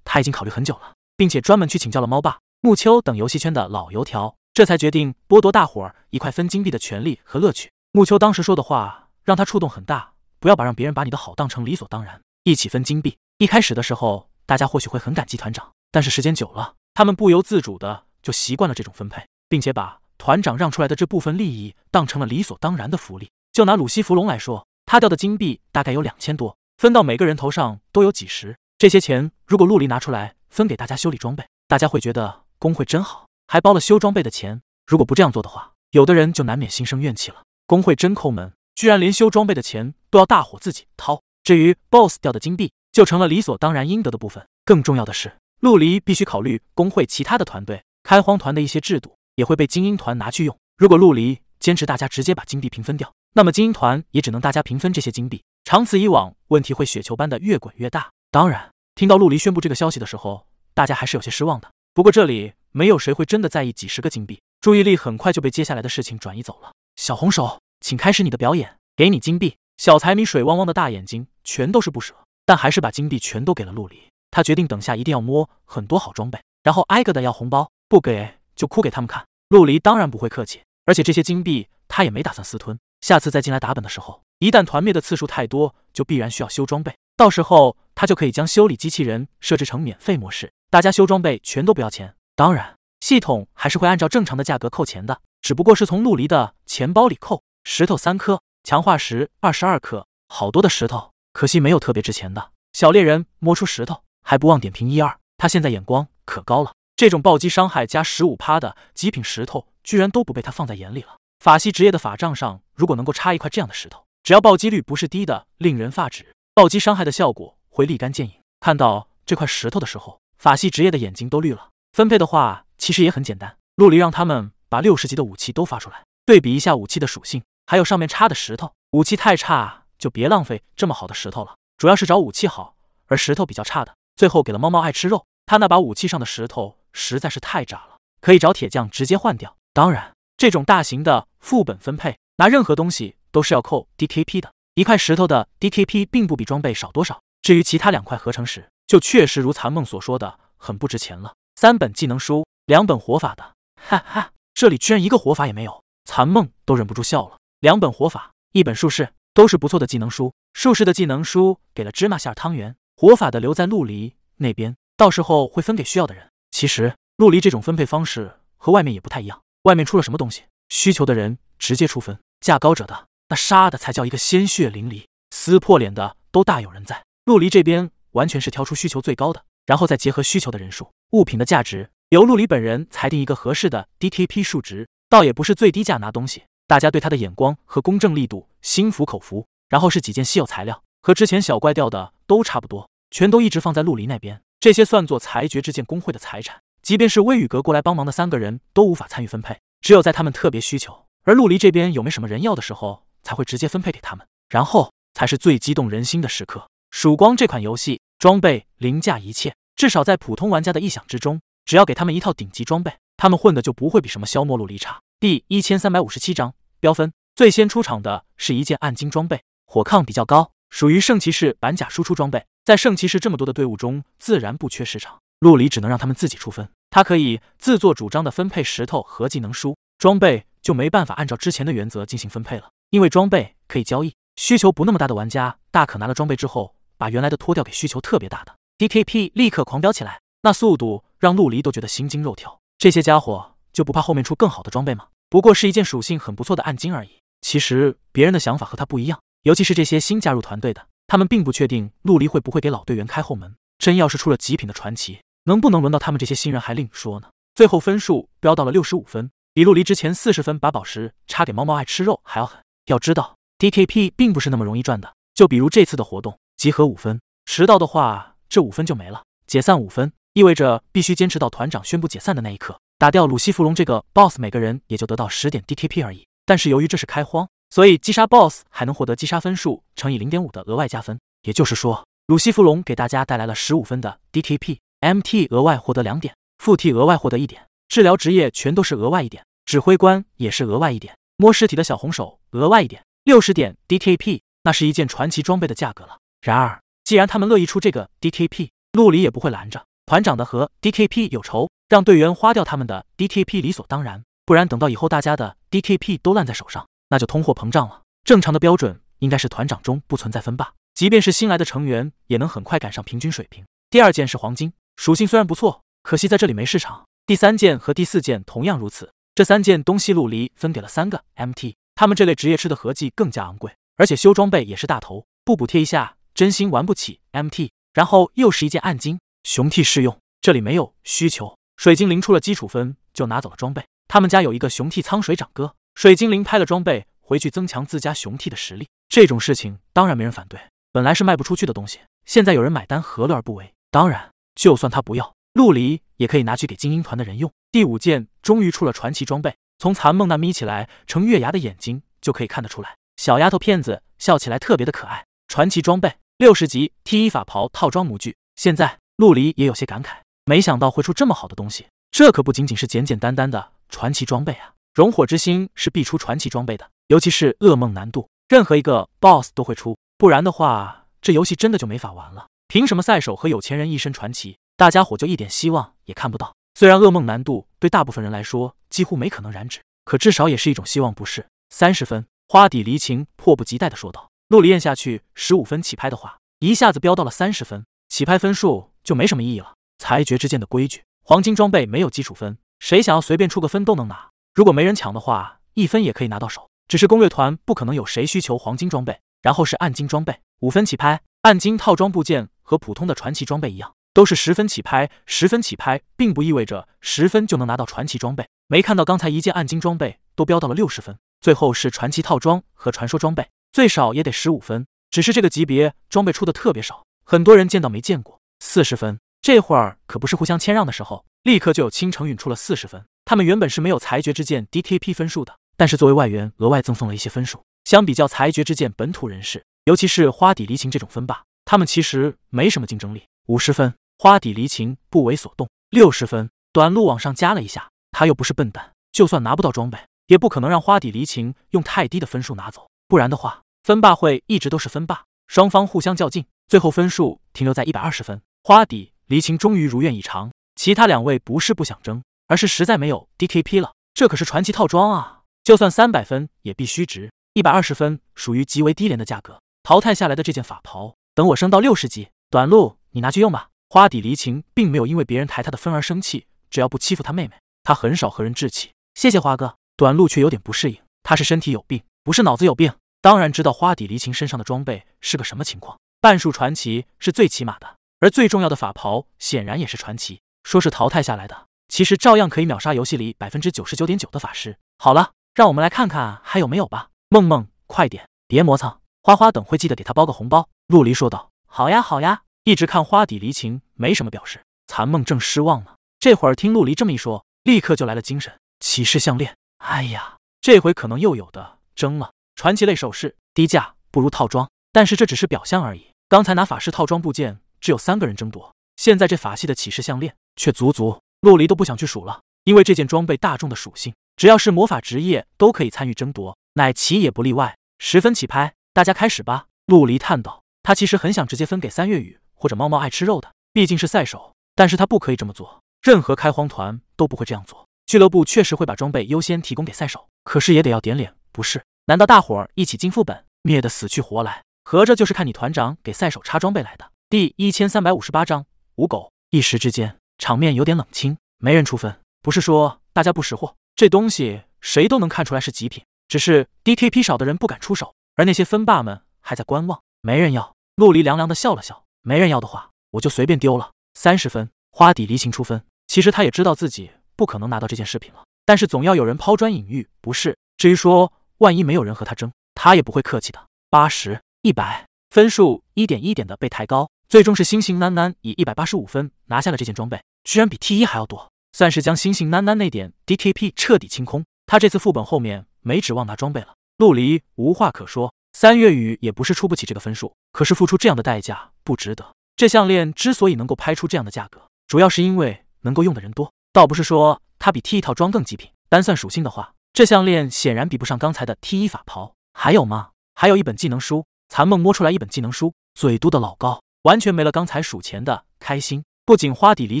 他已经考虑很久了，并且专门去请教了猫爸、木秋等游戏圈的老油条。这才决定剥夺大伙儿一块分金币的权利和乐趣。木秋当时说的话让他触动很大，不要把让别人把你的好当成理所当然。一起分金币，一开始的时候大家或许会很感激团长，但是时间久了，他们不由自主的就习惯了这种分配，并且把团长让出来的这部分利益当成了理所当然的福利。就拿鲁西弗龙来说，他掉的金币大概有两千多，分到每个人头上都有几十。这些钱如果陆离拿出来分给大家修理装备，大家会觉得工会真好。还包了修装备的钱，如果不这样做的话，有的人就难免心生怨气了。工会真抠门，居然连修装备的钱都要大伙自己掏。至于 BOSS 掉的金币，就成了理所当然应得的部分。更重要的是，陆离必须考虑工会其他的团队，开荒团的一些制度也会被精英团拿去用。如果陆离坚持大家直接把金币平分掉，那么精英团也只能大家平分这些金币。长此以往，问题会雪球般的越滚越大。当然，听到陆离宣布这个消息的时候，大家还是有些失望的。不过这里。没有谁会真的在意几十个金币，注意力很快就被接下来的事情转移走了。小红手，请开始你的表演，给你金币。小财迷水汪汪的大眼睛全都是不舍，但还是把金币全都给了陆离。他决定等下一定要摸很多好装备，然后挨个的要红包，不给就哭给他们看。陆离当然不会客气，而且这些金币他也没打算私吞。下次再进来打本的时候，一旦团灭的次数太多，就必然需要修装备，到时候他就可以将修理机器人设置成免费模式，大家修装备全都不要钱。当然，系统还是会按照正常的价格扣钱的，只不过是从陆离的钱包里扣。石头三颗，强化石二十二颗，好多的石头，可惜没有特别值钱的。小猎人摸出石头，还不忘点评一二，他现在眼光可高了。这种暴击伤害加十五趴的极品石头，居然都不被他放在眼里了。法系职业的法杖上，如果能够插一块这样的石头，只要暴击率不是低的，令人发指，暴击伤害的效果会立竿见影。看到这块石头的时候，法系职业的眼睛都绿了。分配的话，其实也很简单。陆离让他们把六十级的武器都发出来，对比一下武器的属性，还有上面插的石头。武器太差，就别浪费这么好的石头了。主要是找武器好，而石头比较差的，最后给了猫猫爱吃肉。他那把武器上的石头实在是太渣了，可以找铁匠直接换掉。当然，这种大型的副本分配，拿任何东西都是要扣 DKP 的。一块石头的 DKP 并不比装备少多少。至于其他两块合成石，就确实如残梦所说的，很不值钱了。三本技能书，两本活法的，哈哈，这里居然一个活法也没有，残梦都忍不住笑了。两本活法，一本术士，都是不错的技能书。术士的技能书给了芝麻馅汤圆，活法的留在陆离那边，到时候会分给需要的人。其实陆离这种分配方式和外面也不太一样，外面出了什么东西，需求的人直接出分，价高者的那杀的才叫一个鲜血淋漓，撕破脸的都大有人在。陆离这边完全是挑出需求最高的。然后再结合需求的人数、物品的价值，由陆离本人裁定一个合适的 DKP 数值，倒也不是最低价拿东西。大家对他的眼光和公正力度心服口服。然后是几件稀有材料，和之前小怪掉的都差不多，全都一直放在陆离那边。这些算作裁决之剑工会的财产，即便是威宇阁过来帮忙的三个人都无法参与分配，只有在他们特别需求，而陆离这边有没什么人要的时候，才会直接分配给他们。然后才是最激动人心的时刻。曙光这款游戏装备凌驾一切。至少在普通玩家的意想之中，只要给他们一套顶级装备，他们混的就不会比什么消磨陆离差。第一千三百五十七章标分，最先出场的是一件暗金装备，火抗比较高，属于圣骑士板甲输出装备，在圣骑士这么多的队伍中，自然不缺市场。陆离只能让他们自己出分，他可以自作主张的分配石头和技能书，装备就没办法按照之前的原则进行分配了，因为装备可以交易，需求不那么大的玩家大可拿了装备之后，把原来的脱掉给需求特别大的。DKP 立刻狂飙起来，那速度让陆离都觉得心惊肉跳。这些家伙就不怕后面出更好的装备吗？不过是一件属性很不错的暗金而已。其实别人的想法和他不一样，尤其是这些新加入团队的，他们并不确定陆离会不会给老队员开后门。真要是出了极品的传奇，能不能轮到他们这些新人还另说呢。最后分数飙到了六十五分，比陆离之前四十分把宝石插给猫猫爱吃肉还要狠。要知道 DKP 并不是那么容易赚的，就比如这次的活动，集合五分，迟到的话。这五分就没了，解散五分意味着必须坚持到团长宣布解散的那一刻，打掉鲁西弗龙这个 boss，每个人也就得到十点 DKP 而已。但是由于这是开荒，所以击杀 boss 还能获得击杀分数乘以零点五的额外加分。也就是说，鲁西弗龙给大家带来了十五分的 DKP，MT 额外获得两点，副 T 额外获得一点，治疗职业全都是额外一点，指挥官也是额外一点，摸尸体的小红手额外一点，六十点 DKP，那是一件传奇装备的价格了。然而。既然他们乐意出这个 DKP，陆离也不会拦着。团长的和 DKP 有仇，让队员花掉他们的 DKP 理所当然。不然等到以后大家的 DKP 都烂在手上，那就通货膨胀了。正常的标准应该是团长中不存在分霸，即便是新来的成员也能很快赶上平均水平。第二件是黄金，属性虽然不错，可惜在这里没市场。第三件和第四件同样如此，这三件东西陆离分给了三个 MT，他们这类职业吃的合计更加昂贵，而且修装备也是大头，不补贴一下真心玩不起 MT。然后又是一件暗金熊 T 试用，这里没有需求。水精灵出了基础分就拿走了装备，他们家有一个熊 T 仓水长哥，水精灵拍了装备回去增强自家雄 T 的实力，这种事情当然没人反对。本来是卖不出去的东西，现在有人买单，何乐而不为？当然，就算他不要，陆离也可以拿去给精英团的人用。第五件终于出了传奇装备，从残梦那眯起来成月牙的眼睛就可以看得出来，小丫头片子笑起来特别的可爱。传奇装备六十级 T 一法袍套装模具，现在陆离也有些感慨，没想到会出这么好的东西。这可不仅仅是简简单单的传奇装备啊！熔火之星是必出传奇装备的，尤其是噩梦难度，任何一个 BOSS 都会出，不然的话，这游戏真的就没法玩了。凭什么赛手和有钱人一身传奇，大家伙就一点希望也看不到？虽然噩梦难度对大部分人来说几乎没可能燃脂，可至少也是一种希望，不是？三十分，花底离情迫不及待的说道。陆离咽下去，十五分起拍的话，一下子飙到了三十分，起拍分数就没什么意义了。裁决之剑的规矩，黄金装备没有基础分，谁想要随便出个分都能拿。如果没人抢的话，一分也可以拿到手。只是攻略团不可能有谁需求黄金装备，然后是暗金装备，五分起拍，暗金套装部件。和普通的传奇装备一样，都是十分起拍。十分起拍并不意味着十分就能拿到传奇装备。没看到刚才一件暗金装备都飙到了六十分，最后是传奇套装和传说装备，最少也得十五分。只是这个级别装备出的特别少，很多人见到没见过。四十分，这会儿可不是互相谦让的时候，立刻就有倾城允出了四十分。他们原本是没有裁决之剑 DKP 分数的，但是作为外援，额外赠送了一些分数。相比较裁决之剑本土人士，尤其是花底离情这种分霸。他们其实没什么竞争力。五十分，花底离情不为所动。六十分，短路往上加了一下。他又不是笨蛋，就算拿不到装备，也不可能让花底离情用太低的分数拿走。不然的话，分霸会一直都是分霸，双方互相较劲，最后分数停留在一百二十分。花底离情终于如愿以偿。其他两位不是不想争，而是实在没有 DKP 了。这可是传奇套装啊，就算三百分也必须值。一百二十分属于极为低廉的价格。淘汰下来的这件法袍。等我升到六十级，短路你拿去用吧。花底离情并没有因为别人抬他的分而生气，只要不欺负他妹妹，他很少和人置气。谢谢花哥。短路却有点不适应，他是身体有病，不是脑子有病。当然知道花底离情身上的装备是个什么情况，半数传奇是最起码的，而最重要的法袍显然也是传奇。说是淘汰下来的，其实照样可以秒杀游戏里百分之九十九点九的法师。好了，让我们来看看还有没有吧。梦梦，快点，别磨蹭。花花等会记得给他包个红包。陆离说道：“好呀，好呀。”一直看花底离情没什么表示，残梦正失望呢。这会儿听陆离这么一说，立刻就来了精神。骑士项链，哎呀，这回可能又有的争了。传奇类首饰，低价不如套装，但是这只是表象而已。刚才拿法师套装部件只有三个人争夺，现在这法系的启示项链却足足……陆离都不想去数了，因为这件装备大众的属性，只要是魔法职业都可以参与争夺，奶奇也不例外。十分起拍。大家开始吧，陆离叹道。他其实很想直接分给三月雨或者猫猫爱吃肉的，毕竟是赛手，但是他不可以这么做。任何开荒团都不会这样做。俱乐部确实会把装备优先提供给赛手，可是也得要点脸，不是？难道大伙儿一起进副本，灭得死去活来？合着就是看你团长给赛手插装备来的。第一千三百五十八章五狗。一时之间，场面有点冷清，没人出分。不是说大家不识货，这东西谁都能看出来是极品，只是 DKP 少的人不敢出手。而那些分霸们还在观望，没人要。陆离凉凉的笑了笑，没人要的话，我就随便丢了。三十分，花底离情出分。其实他也知道自己不可能拿到这件饰品了，但是总要有人抛砖引玉，不是？至于说万一没有人和他争，他也不会客气的。八十，一百，分数一点一点的被抬高，最终是星星喃喃以一百八十五分拿下了这件装备，居然比 T 一还要多，算是将星星囡囡那点 DKP 彻底清空。他这次副本后面没指望拿装备了。陆离无话可说，三月雨也不是出不起这个分数，可是付出这样的代价不值得。这项链之所以能够拍出这样的价格，主要是因为能够用的人多，倒不是说它比 T 一套装更极品。单算属性的话，这项链显然比不上刚才的 T 一法袍。还有吗？还有一本技能书。残梦摸出来一本技能书，嘴嘟的老高，完全没了刚才数钱的开心。不仅花底离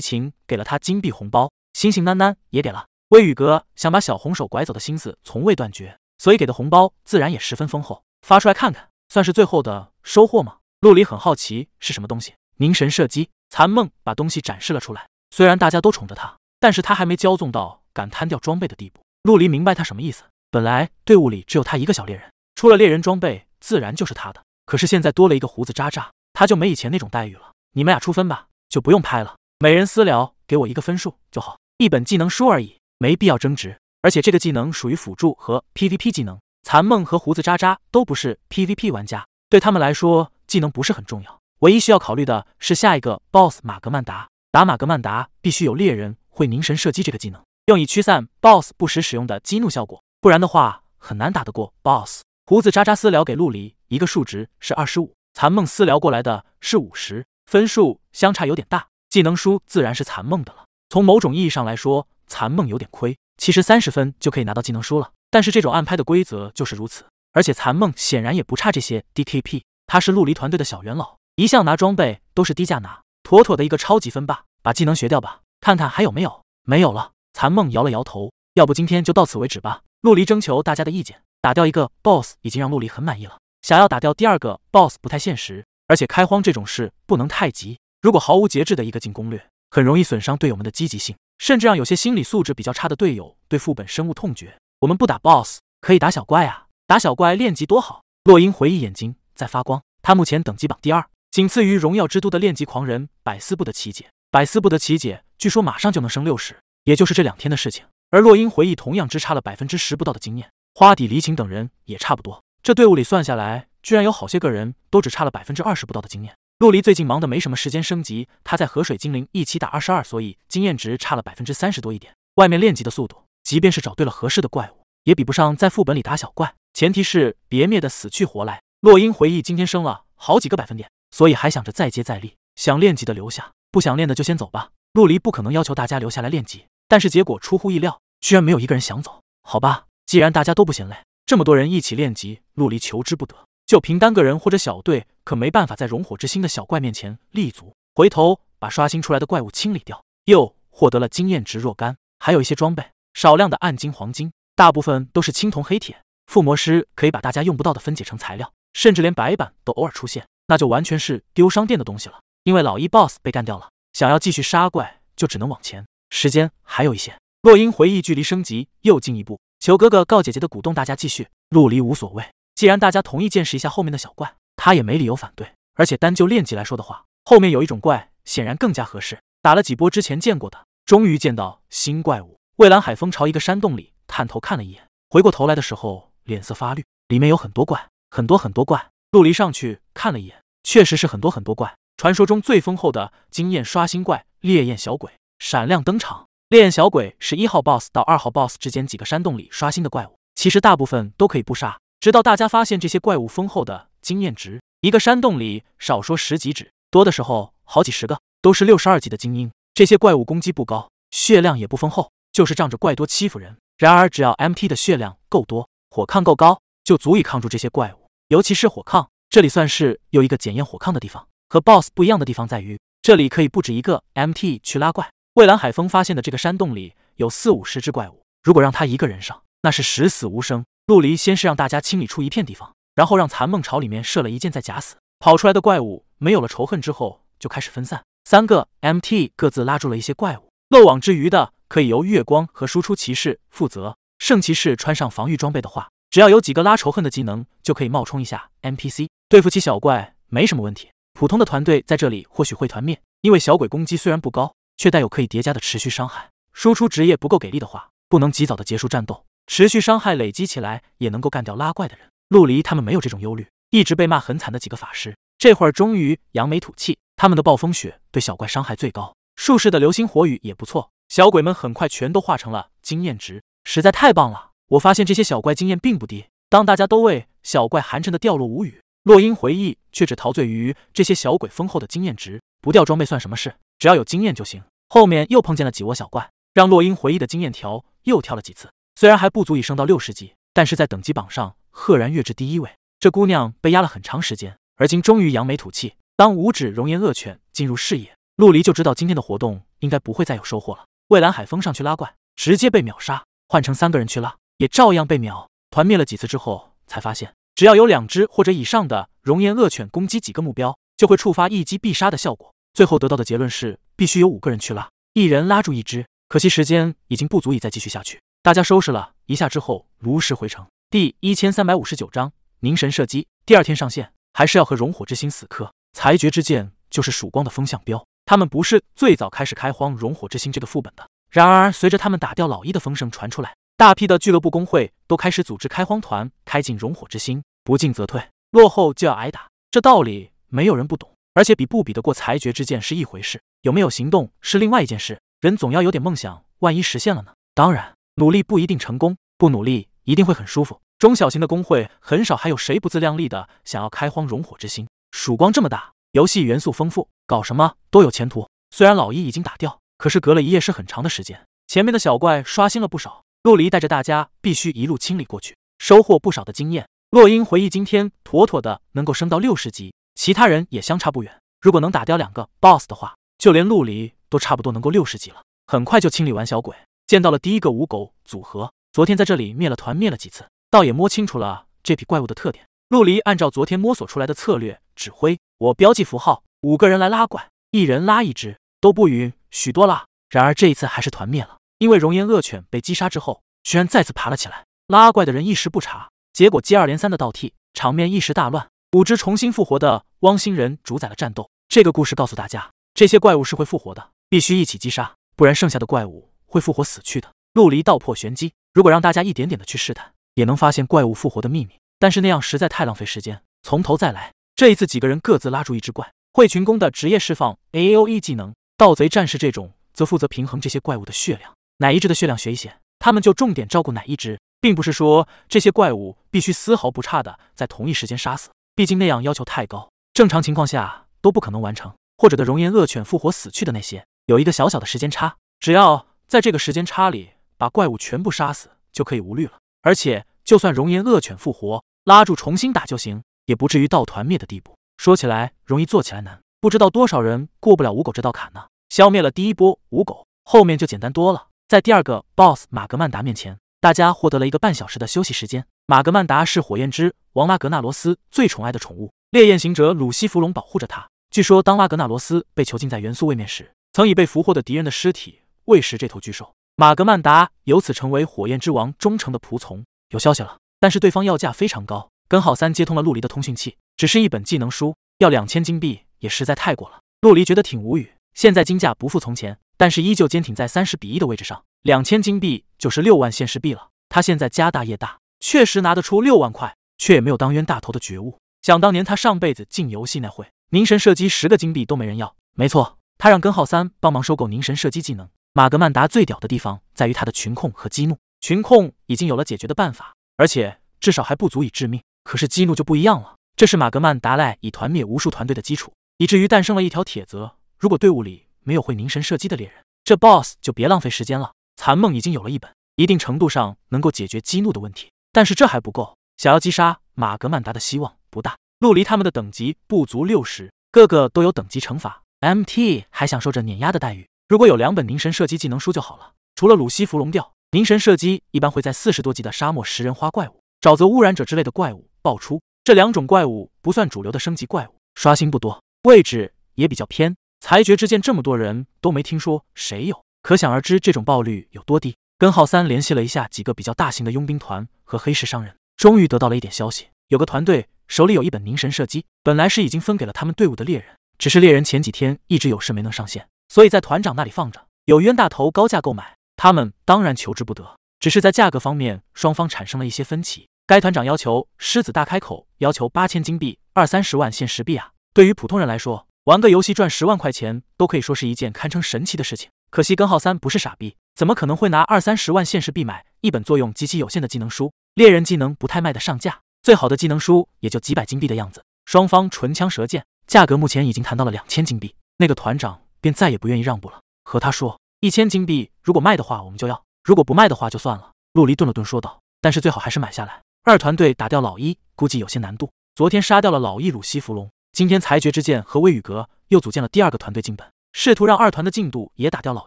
情给了他金币红包，星星囡囡也给了。微雨阁想把小红手拐走的心思从未断绝，所以给的红包自然也十分丰厚。发出来看看，算是最后的收获吗？陆离很好奇是什么东西。凝神射击，残梦把东西展示了出来。虽然大家都宠着他，但是他还没骄纵到敢摊掉装备的地步。陆离明白他什么意思。本来队伍里只有他一个小猎人，出了猎人装备自然就是他的。可是现在多了一个胡子渣渣，他就没以前那种待遇了。你们俩出分吧，就不用拍了，每人私聊，给我一个分数就好，一本技能书而已，没必要争执。而且这个技能属于辅助和 PVP 技能，残梦和胡子渣渣都不是 PVP 玩家，对他们来说技能不是很重要。唯一需要考虑的是下一个 BOSS 马格曼达，打马格曼达必须有猎人会凝神射击这个技能，用以驱散 BOSS 不时使用的激怒效果，不然的话很难打得过 BOSS。胡子渣渣私聊给陆离一个数值是二十五，残梦私聊过来的是五十，分数相差有点大。技能书自然是残梦的了。从某种意义上来说，残梦有点亏。其实三十分就可以拿到技能书了，但是这种暗拍的规则就是如此。而且残梦显然也不差这些 DKP，他是陆离团队的小元老。一向拿装备都是低价拿，妥妥的一个超级分霸。把技能学掉吧，看看还有没有。没有了。残梦摇了摇头，要不今天就到此为止吧。陆离征求大家的意见，打掉一个 BOSS 已经让陆离很满意了。想要打掉第二个 BOSS 不太现实，而且开荒这种事不能太急。如果毫无节制的一个进攻略，很容易损伤队友们的积极性，甚至让有些心理素质比较差的队友对副本深恶痛绝。我们不打 BOSS，可以打小怪啊！打小怪练级多好。洛英回忆，眼睛在发光。他目前等级榜第二。仅次于荣耀之都的练级狂人百思不得其解，百思不得其解。据说马上就能升六十，也就是这两天的事情。而洛英回忆同样只差了百分之十不到的经验，花底离情等人也差不多。这队伍里算下来，居然有好些个人都只差了百分之二十不到的经验。陆离最近忙得没什么时间升级，他在河水精灵一起打二十二，所以经验值差了百分之三十多一点。外面练级的速度，即便是找对了合适的怪物，也比不上在副本里打小怪。前提是别灭的死去活来。洛英回忆今天升了好几个百分点。所以还想着再接再厉，想练级的留下，不想练的就先走吧。陆离不可能要求大家留下来练级，但是结果出乎意料，居然没有一个人想走。好吧，既然大家都不嫌累，这么多人一起练级，陆离求之不得。就凭单个人或者小队，可没办法在熔火之心的小怪面前立足。回头把刷新出来的怪物清理掉，又获得了经验值若干，还有一些装备，少量的暗金、黄金，大部分都是青铜、黑铁。附魔师可以把大家用不到的分解成材料，甚至连白板都偶尔出现。那就完全是丢商店的东西了，因为老一 boss 被干掉了，想要继续杀怪就只能往前。时间还有一些，洛英回忆距离升级又进一步，求哥哥告姐姐的鼓动大家继续。陆离无所谓，既然大家同意见识一下后面的小怪，他也没理由反对。而且单就练级来说的话，后面有一种怪显然更加合适。打了几波之前见过的，终于见到新怪物。蔚蓝海风朝一个山洞里探头看了一眼，回过头来的时候脸色发绿，里面有很多怪，很多很多怪。陆离上去看了一眼，确实是很多很多怪。传说中最丰厚的经验刷新怪烈焰小鬼闪亮登场。烈焰小鬼是一号 boss 到二号 boss 之间几个山洞里刷新的怪物，其实大部分都可以不杀，直到大家发现这些怪物丰厚的经验值，一个山洞里少说十几只，多的时候好几十个，都是六十二级的精英。这些怪物攻击不高，血量也不丰厚，就是仗着怪多欺负人。然而只要 MT 的血量够多，火抗够高，就足以抗住这些怪物。尤其是火抗，这里算是有一个检验火抗的地方。和 BOSS 不一样的地方在于，这里可以不止一个 MT 去拉怪。蔚蓝海风发现的这个山洞里有四五十只怪物，如果让他一个人上，那是十死无生。陆离先是让大家清理出一片地方，然后让残梦朝里面射了一箭再假死。跑出来的怪物没有了仇恨之后，就开始分散。三个 MT 各自拉住了一些怪物，漏网之鱼的可以由月光和输出骑士负责。圣骑士穿上防御装备的话。只要有几个拉仇恨的技能，就可以冒充一下 NPC，对付起小怪没什么问题。普通的团队在这里或许会团灭，因为小鬼攻击虽然不高，却带有可以叠加的持续伤害。输出职业不够给力的话，不能及早的结束战斗，持续伤害累积起来也能够干掉拉怪的人。陆离他们没有这种忧虑，一直被骂很惨的几个法师，这会儿终于扬眉吐气。他们的暴风雪对小怪伤害最高，术士的流星火雨也不错。小鬼们很快全都化成了经验值，实在太棒了。我发现这些小怪经验并不低。当大家都为小怪寒碜的掉落无语，洛英回忆却只陶醉于这些小鬼丰厚的经验值。不掉装备算什么事？只要有经验就行。后面又碰见了几窝小怪，让洛英回忆的经验条又跳了几次。虽然还不足以升到六十级，但是在等级榜上赫然跃至第一位。这姑娘被压了很长时间，而今终于扬眉吐气。当五指熔岩恶犬进入视野，陆离就知道今天的活动应该不会再有收获了。蔚蓝海风上去拉怪。直接被秒杀。换成三个人去拉，也照样被秒。团灭了几次之后，才发现只要有两只或者以上的熔岩恶犬攻击几个目标，就会触发一击必杀的效果。最后得到的结论是，必须有五个人去拉，一人拉住一只。可惜时间已经不足以再继续下去，大家收拾了一下之后，如实回城。第一千三百五十九章凝神射击，第二天上线，还是要和熔火之心死磕。裁决之剑就是曙光的风向标，他们不是最早开始开荒熔火之心这个副本的。然而，随着他们打掉老一的风声传出来，大批的俱乐部工会都开始组织开荒团，开进熔火之心。不进则退，落后就要挨打，这道理没有人不懂。而且比不比得过裁决之剑是一回事，有没有行动是另外一件事。人总要有点梦想，万一实现了呢？当然，努力不一定成功，不努力一定会很舒服。中小型的工会很少还有谁不自量力的想要开荒熔火之心。曙光这么大，游戏元素丰富，搞什么都有前途。虽然老一已经打掉。可是隔了一夜是很长的时间，前面的小怪刷新了不少。陆离带着大家必须一路清理过去，收获不少的经验。洛英回忆今天妥妥的能够升到六十级，其他人也相差不远。如果能打掉两个 BOSS 的话，就连陆离都差不多能够六十级了。很快就清理完小鬼，见到了第一个五狗组合。昨天在这里灭了团灭了几次，倒也摸清楚了这批怪物的特点。陆离按照昨天摸索出来的策略指挥，我标记符号，五个人来拉怪，一人拉一只，都不匀。许多拉，然而这一次还是团灭了，因为熔岩恶犬被击杀之后，居然再次爬了起来。拉怪的人一时不察，结果接二连三的倒替，场面一时大乱。五只重新复活的汪星人主宰了战斗。这个故事告诉大家，这些怪物是会复活的，必须一起击杀，不然剩下的怪物会复活死去的。陆离道破玄机，如果让大家一点点的去试探，也能发现怪物复活的秘密，但是那样实在太浪费时间，从头再来。这一次几个人各自拉住一只怪，会群攻的职业释放 A O E 技能。盗贼战士这种则负责平衡这些怪物的血量，哪一只的血量学一些，他们就重点照顾哪一只，并不是说这些怪物必须丝毫不差的在同一时间杀死，毕竟那样要求太高，正常情况下都不可能完成。或者的熔岩恶犬复活死去的那些，有一个小小的时间差，只要在这个时间差里把怪物全部杀死，就可以无虑了。而且就算熔岩恶犬复活，拉住重新打就行，也不至于到团灭的地步。说起来容易，做起来难。不知道多少人过不了五狗这道坎呢？消灭了第一波五狗，后面就简单多了。在第二个 BOSS 马格曼达面前，大家获得了一个半小时的休息时间。马格曼达是火焰之王拉格纳罗斯最宠爱的宠物，烈焰行者鲁西弗龙保护着他。据说，当拉格纳罗斯被囚禁在元素位面时，曾以被俘获的敌人的尸体喂食这头巨兽。马格曼达由此成为火焰之王忠诚的仆从。有消息了，但是对方要价非常高。根号三接通了陆离的通讯器，只是一本技能书，要两千金币。也实在太过了，陆离觉得挺无语。现在金价不复从前，但是依旧坚挺在三十比一的位置上。两千金币就是六万现实币了。他现在家大业大，确实拿得出六万块，却也没有当冤大头的觉悟。想当年他上辈子进游戏那会，凝神射击十个金币都没人要。没错，他让根号三帮忙收购凝神射击技能。马格曼达最屌的地方在于他的群控和激怒。群控已经有了解决的办法，而且至少还不足以致命。可是激怒就不一样了，这是马格曼达赖以团灭无数团队的基础。以至于诞生了一条铁则：如果队伍里没有会凝神射击的猎人，这 BOSS 就别浪费时间了。残梦已经有了一本，一定程度上能够解决激怒的问题，但是这还不够。想要击杀马格曼达的希望不大。陆离他们的等级不足六十，个个都有等级惩罚。MT 还享受着碾压的待遇。如果有两本凝神射击技能书就好了。除了鲁西弗龙调，凝神射击一般会在四十多级的沙漠食人花怪物、沼泽污染者之类的怪物爆出。这两种怪物不算主流的升级怪物，刷新不多。位置也比较偏，裁决之剑这么多人都没听说谁有，可想而知这种爆率有多低。根号三联系了一下几个比较大型的佣兵团和黑市商人，终于得到了一点消息：有个团队手里有一本凝神射击，本来是已经分给了他们队伍的猎人，只是猎人前几天一直有事没能上线，所以在团长那里放着。有冤大头高价购买，他们当然求之不得，只是在价格方面双方产生了一些分歧。该团长要求狮子大开口，要求八千金币，二三十万现实币啊。对于普通人来说，玩个游戏赚十万块钱都可以说是一件堪称神奇的事情。可惜根号三不是傻逼，怎么可能会拿二三十万现实币买一本作用极其有限的技能书？猎人技能不太卖得上价，最好的技能书也就几百金币的样子。双方唇枪舌剑，价格目前已经谈到了两千金币。那个团长便再也不愿意让步了，和他说一千金币，如果卖的话我们就要，如果不卖的话就算了。陆离顿了顿说道：“但是最好还是买下来。”二团队打掉老一估计有些难度，昨天杀掉了老一鲁西弗龙。今天裁决之剑和微雨阁又组建了第二个团队进本，试图让二团的进度也打掉老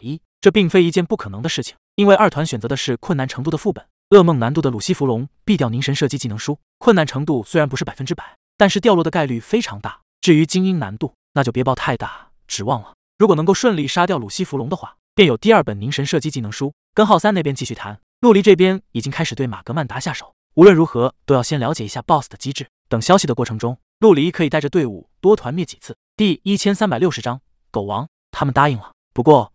一，这并非一件不可能的事情。因为二团选择的是困难程度的副本，噩梦难度的鲁西弗龙必掉凝神射击技能书。困难程度虽然不是百分之百，但是掉落的概率非常大。至于精英难度，那就别抱太大指望了。如果能够顺利杀掉鲁西弗龙的话，便有第二本凝神射击技能书。跟浩三那边继续谈，陆离这边已经开始对马格曼达下手。无论如何都要先了解一下 BOSS 的机制。等消息的过程中，陆离可以带着队伍多团灭几次。第一千三百六十章，狗王他们答应了，不过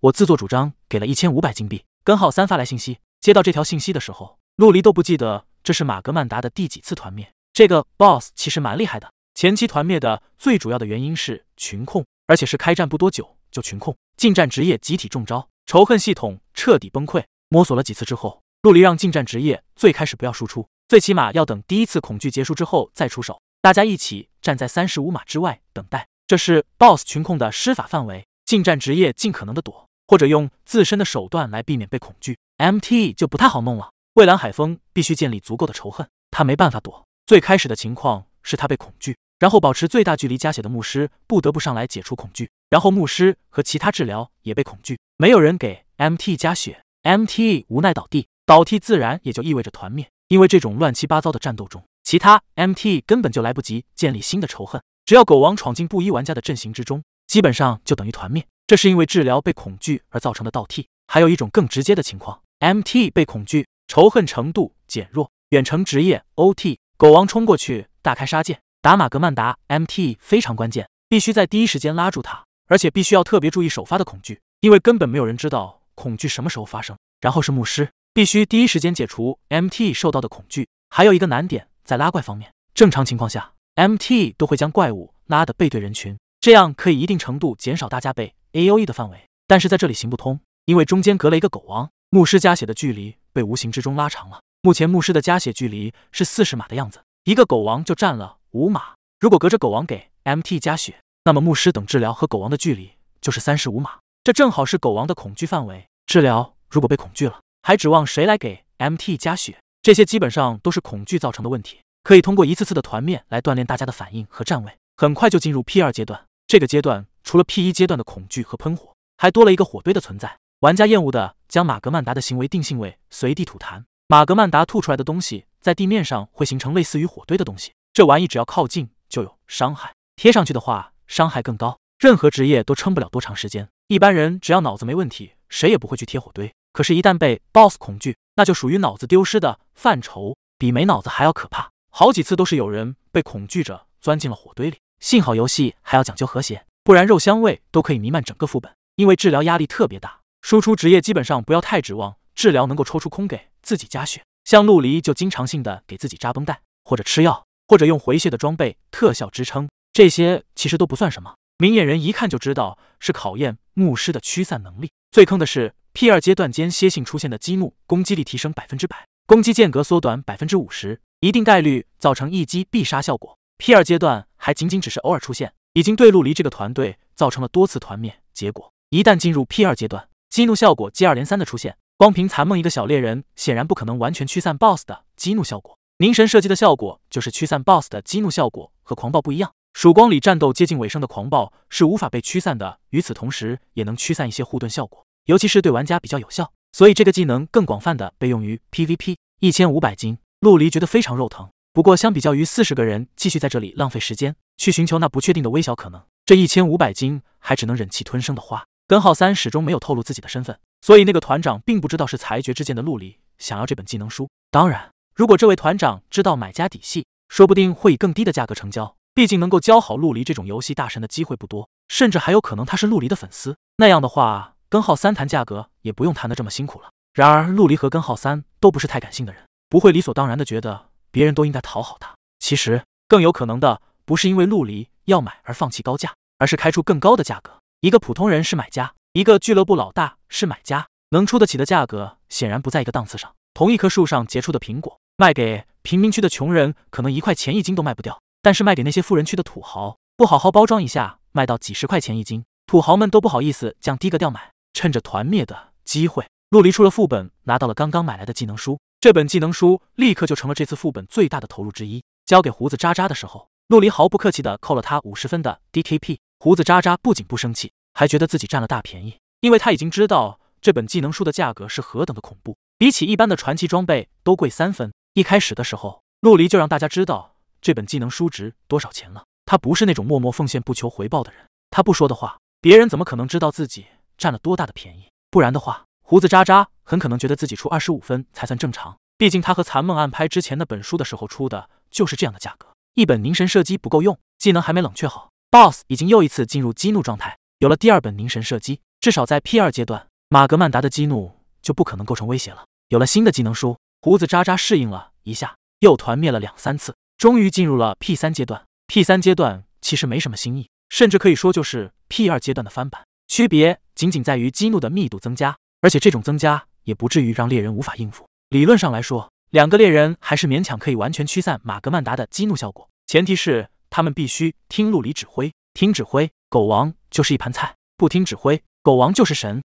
我自作主张给了一千五百金币。根号三发来信息，接到这条信息的时候，陆离都不记得这是马格曼达的第几次团灭。这个 BOSS 其实蛮厉害的，前期团灭的最主要的原因是群控，而且是开战不多久就群控，近战职业集体中招，仇恨系统彻底崩溃。摸索了几次之后。陆离让近战职业最开始不要输出，最起码要等第一次恐惧结束之后再出手。大家一起站在三十五码之外等待，这是 BOSS 群控的施法范围。近战职业尽可能的躲，或者用自身的手段来避免被恐惧。MT 就不太好弄了。蔚蓝海风必须建立足够的仇恨，他没办法躲。最开始的情况是他被恐惧，然后保持最大距离加血的牧师不得不上来解除恐惧，然后牧师和其他治疗也被恐惧，没有人给 MT 加血，MT 无奈倒地。倒替自然也就意味着团灭，因为这种乱七八糟的战斗中，其他 MT 根本就来不及建立新的仇恨。只要狗王闯进布衣玩家的阵型之中，基本上就等于团灭。这是因为治疗被恐惧而造成的倒替。还有一种更直接的情况，MT 被恐惧，仇恨程度减弱。远程职业 OT，狗王冲过去大开杀戒打马格曼达，MT 非常关键，必须在第一时间拉住他，而且必须要特别注意首发的恐惧，因为根本没有人知道恐惧什么时候发生。然后是牧师。必须第一时间解除 MT 受到的恐惧。还有一个难点在拉怪方面，正常情况下，MT 都会将怪物拉的背对人群，这样可以一定程度减少大家被 AOE 的范围。但是在这里行不通，因为中间隔了一个狗王，牧师加血的距离被无形之中拉长了。目前牧师的加血距离是四十码的样子，一个狗王就占了五码。如果隔着狗王给 MT 加血，那么牧师等治疗和狗王的距离就是三十五码，这正好是狗王的恐惧范围。治疗如果被恐惧了。还指望谁来给 MT 加血？这些基本上都是恐惧造成的问题。可以通过一次次的团灭来锻炼大家的反应和站位，很快就进入 P 二阶段。这个阶段除了 P 一阶段的恐惧和喷火，还多了一个火堆的存在。玩家厌恶的将马格曼达的行为定性为随地吐痰。马格曼达吐出来的东西在地面上会形成类似于火堆的东西，这玩意只要靠近就有伤害，贴上去的话伤害更高。任何职业都撑不了多长时间，一般人只要脑子没问题，谁也不会去贴火堆。可是，一旦被 BOSS 恐惧，那就属于脑子丢失的范畴，比没脑子还要可怕。好几次都是有人被恐惧着钻进了火堆里，幸好游戏还要讲究和谐，不然肉香味都可以弥漫整个副本。因为治疗压力特别大，输出职业基本上不要太指望治疗能够抽出空给自己加血。像陆离就经常性的给自己扎绷带，或者吃药，或者用回血的装备特效支撑，这些其实都不算什么，明眼人一看就知道是考验牧师的驱散能力。最坑的是。P 二阶段间歇性出现的激怒，攻击力提升百分之百，攻击间隔缩短百分之五十，一定概率造成一击必杀效果。P 二阶段还仅仅只是偶尔出现，已经对陆离这个团队造成了多次团灭。结果一旦进入 P 二阶段，激怒效果接二连三的出现，光凭残梦一个小猎人，显然不可能完全驱散 BOSS 的激怒效果。凝神射击的效果就是驱散 BOSS 的激怒效果，和狂暴不一样。曙光里战斗接近尾声的狂暴是无法被驱散的，与此同时也能驱散一些护盾效果。尤其是对玩家比较有效，所以这个技能更广泛的被用于 PVP。一千五百金，陆离觉得非常肉疼。不过相比较于四十个人继续在这里浪费时间去寻求那不确定的微小可能，这一千五百金还只能忍气吞声的花。根号三始终没有透露自己的身份，所以那个团长并不知道是裁决之剑的陆离想要这本技能书。当然，如果这位团长知道买家底细，说不定会以更低的价格成交。毕竟能够教好陆离这种游戏大神的机会不多，甚至还有可能他是陆离的粉丝。那样的话。根号三谈价格也不用谈的这么辛苦了。然而陆离和根号三都不是太感性的人，不会理所当然的觉得别人都应该讨好他。其实更有可能的不是因为陆离要买而放弃高价，而是开出更高的价格。一个普通人是买家，一个俱乐部老大是买家，能出得起的价格显然不在一个档次上。同一棵树上结出的苹果，卖给贫民区的穷人可能一块钱一斤都卖不掉，但是卖给那些富人区的土豪，不好好包装一下，卖到几十块钱一斤，土豪们都不好意思降低个调买。趁着团灭的机会，陆离出了副本，拿到了刚刚买来的技能书。这本技能书立刻就成了这次副本最大的投入之一。交给胡子渣渣的时候，陆离毫不客气的扣了他五十分的 DKP。胡子渣渣不仅不生气，还觉得自己占了大便宜，因为他已经知道这本技能书的价格是何等的恐怖，比起一般的传奇装备都贵三分。一开始的时候，陆离就让大家知道这本技能书值多少钱了。他不是那种默默奉献不求回报的人，他不说的话，别人怎么可能知道自己占了多大的便宜？不然的话，胡子渣渣很可能觉得自己出二十五分才算正常。毕竟他和残梦暗拍之前那本书的时候出的就是这样的价格。一本凝神射击不够用，技能还没冷却好，BOSS 已经又一次进入激怒状态。有了第二本凝神射击，至少在 P 二阶段，马格曼达的激怒就不可能构成威胁了。有了新的技能书，胡子渣渣适应了一下，又团灭了两三次，终于进入了 P 三阶段。P 三阶段其实没什么新意，甚至可以说就是 P 二阶段的翻版，区别仅仅在于激怒的密度增加，而且这种增加也不至于让猎人无法应付。理论上来说，两个猎人还是勉强可以完全驱散马格曼达的激怒效果，前提是他们必须听陆离指挥，听指挥，狗王就是一盘菜；不听指挥，狗王就是神。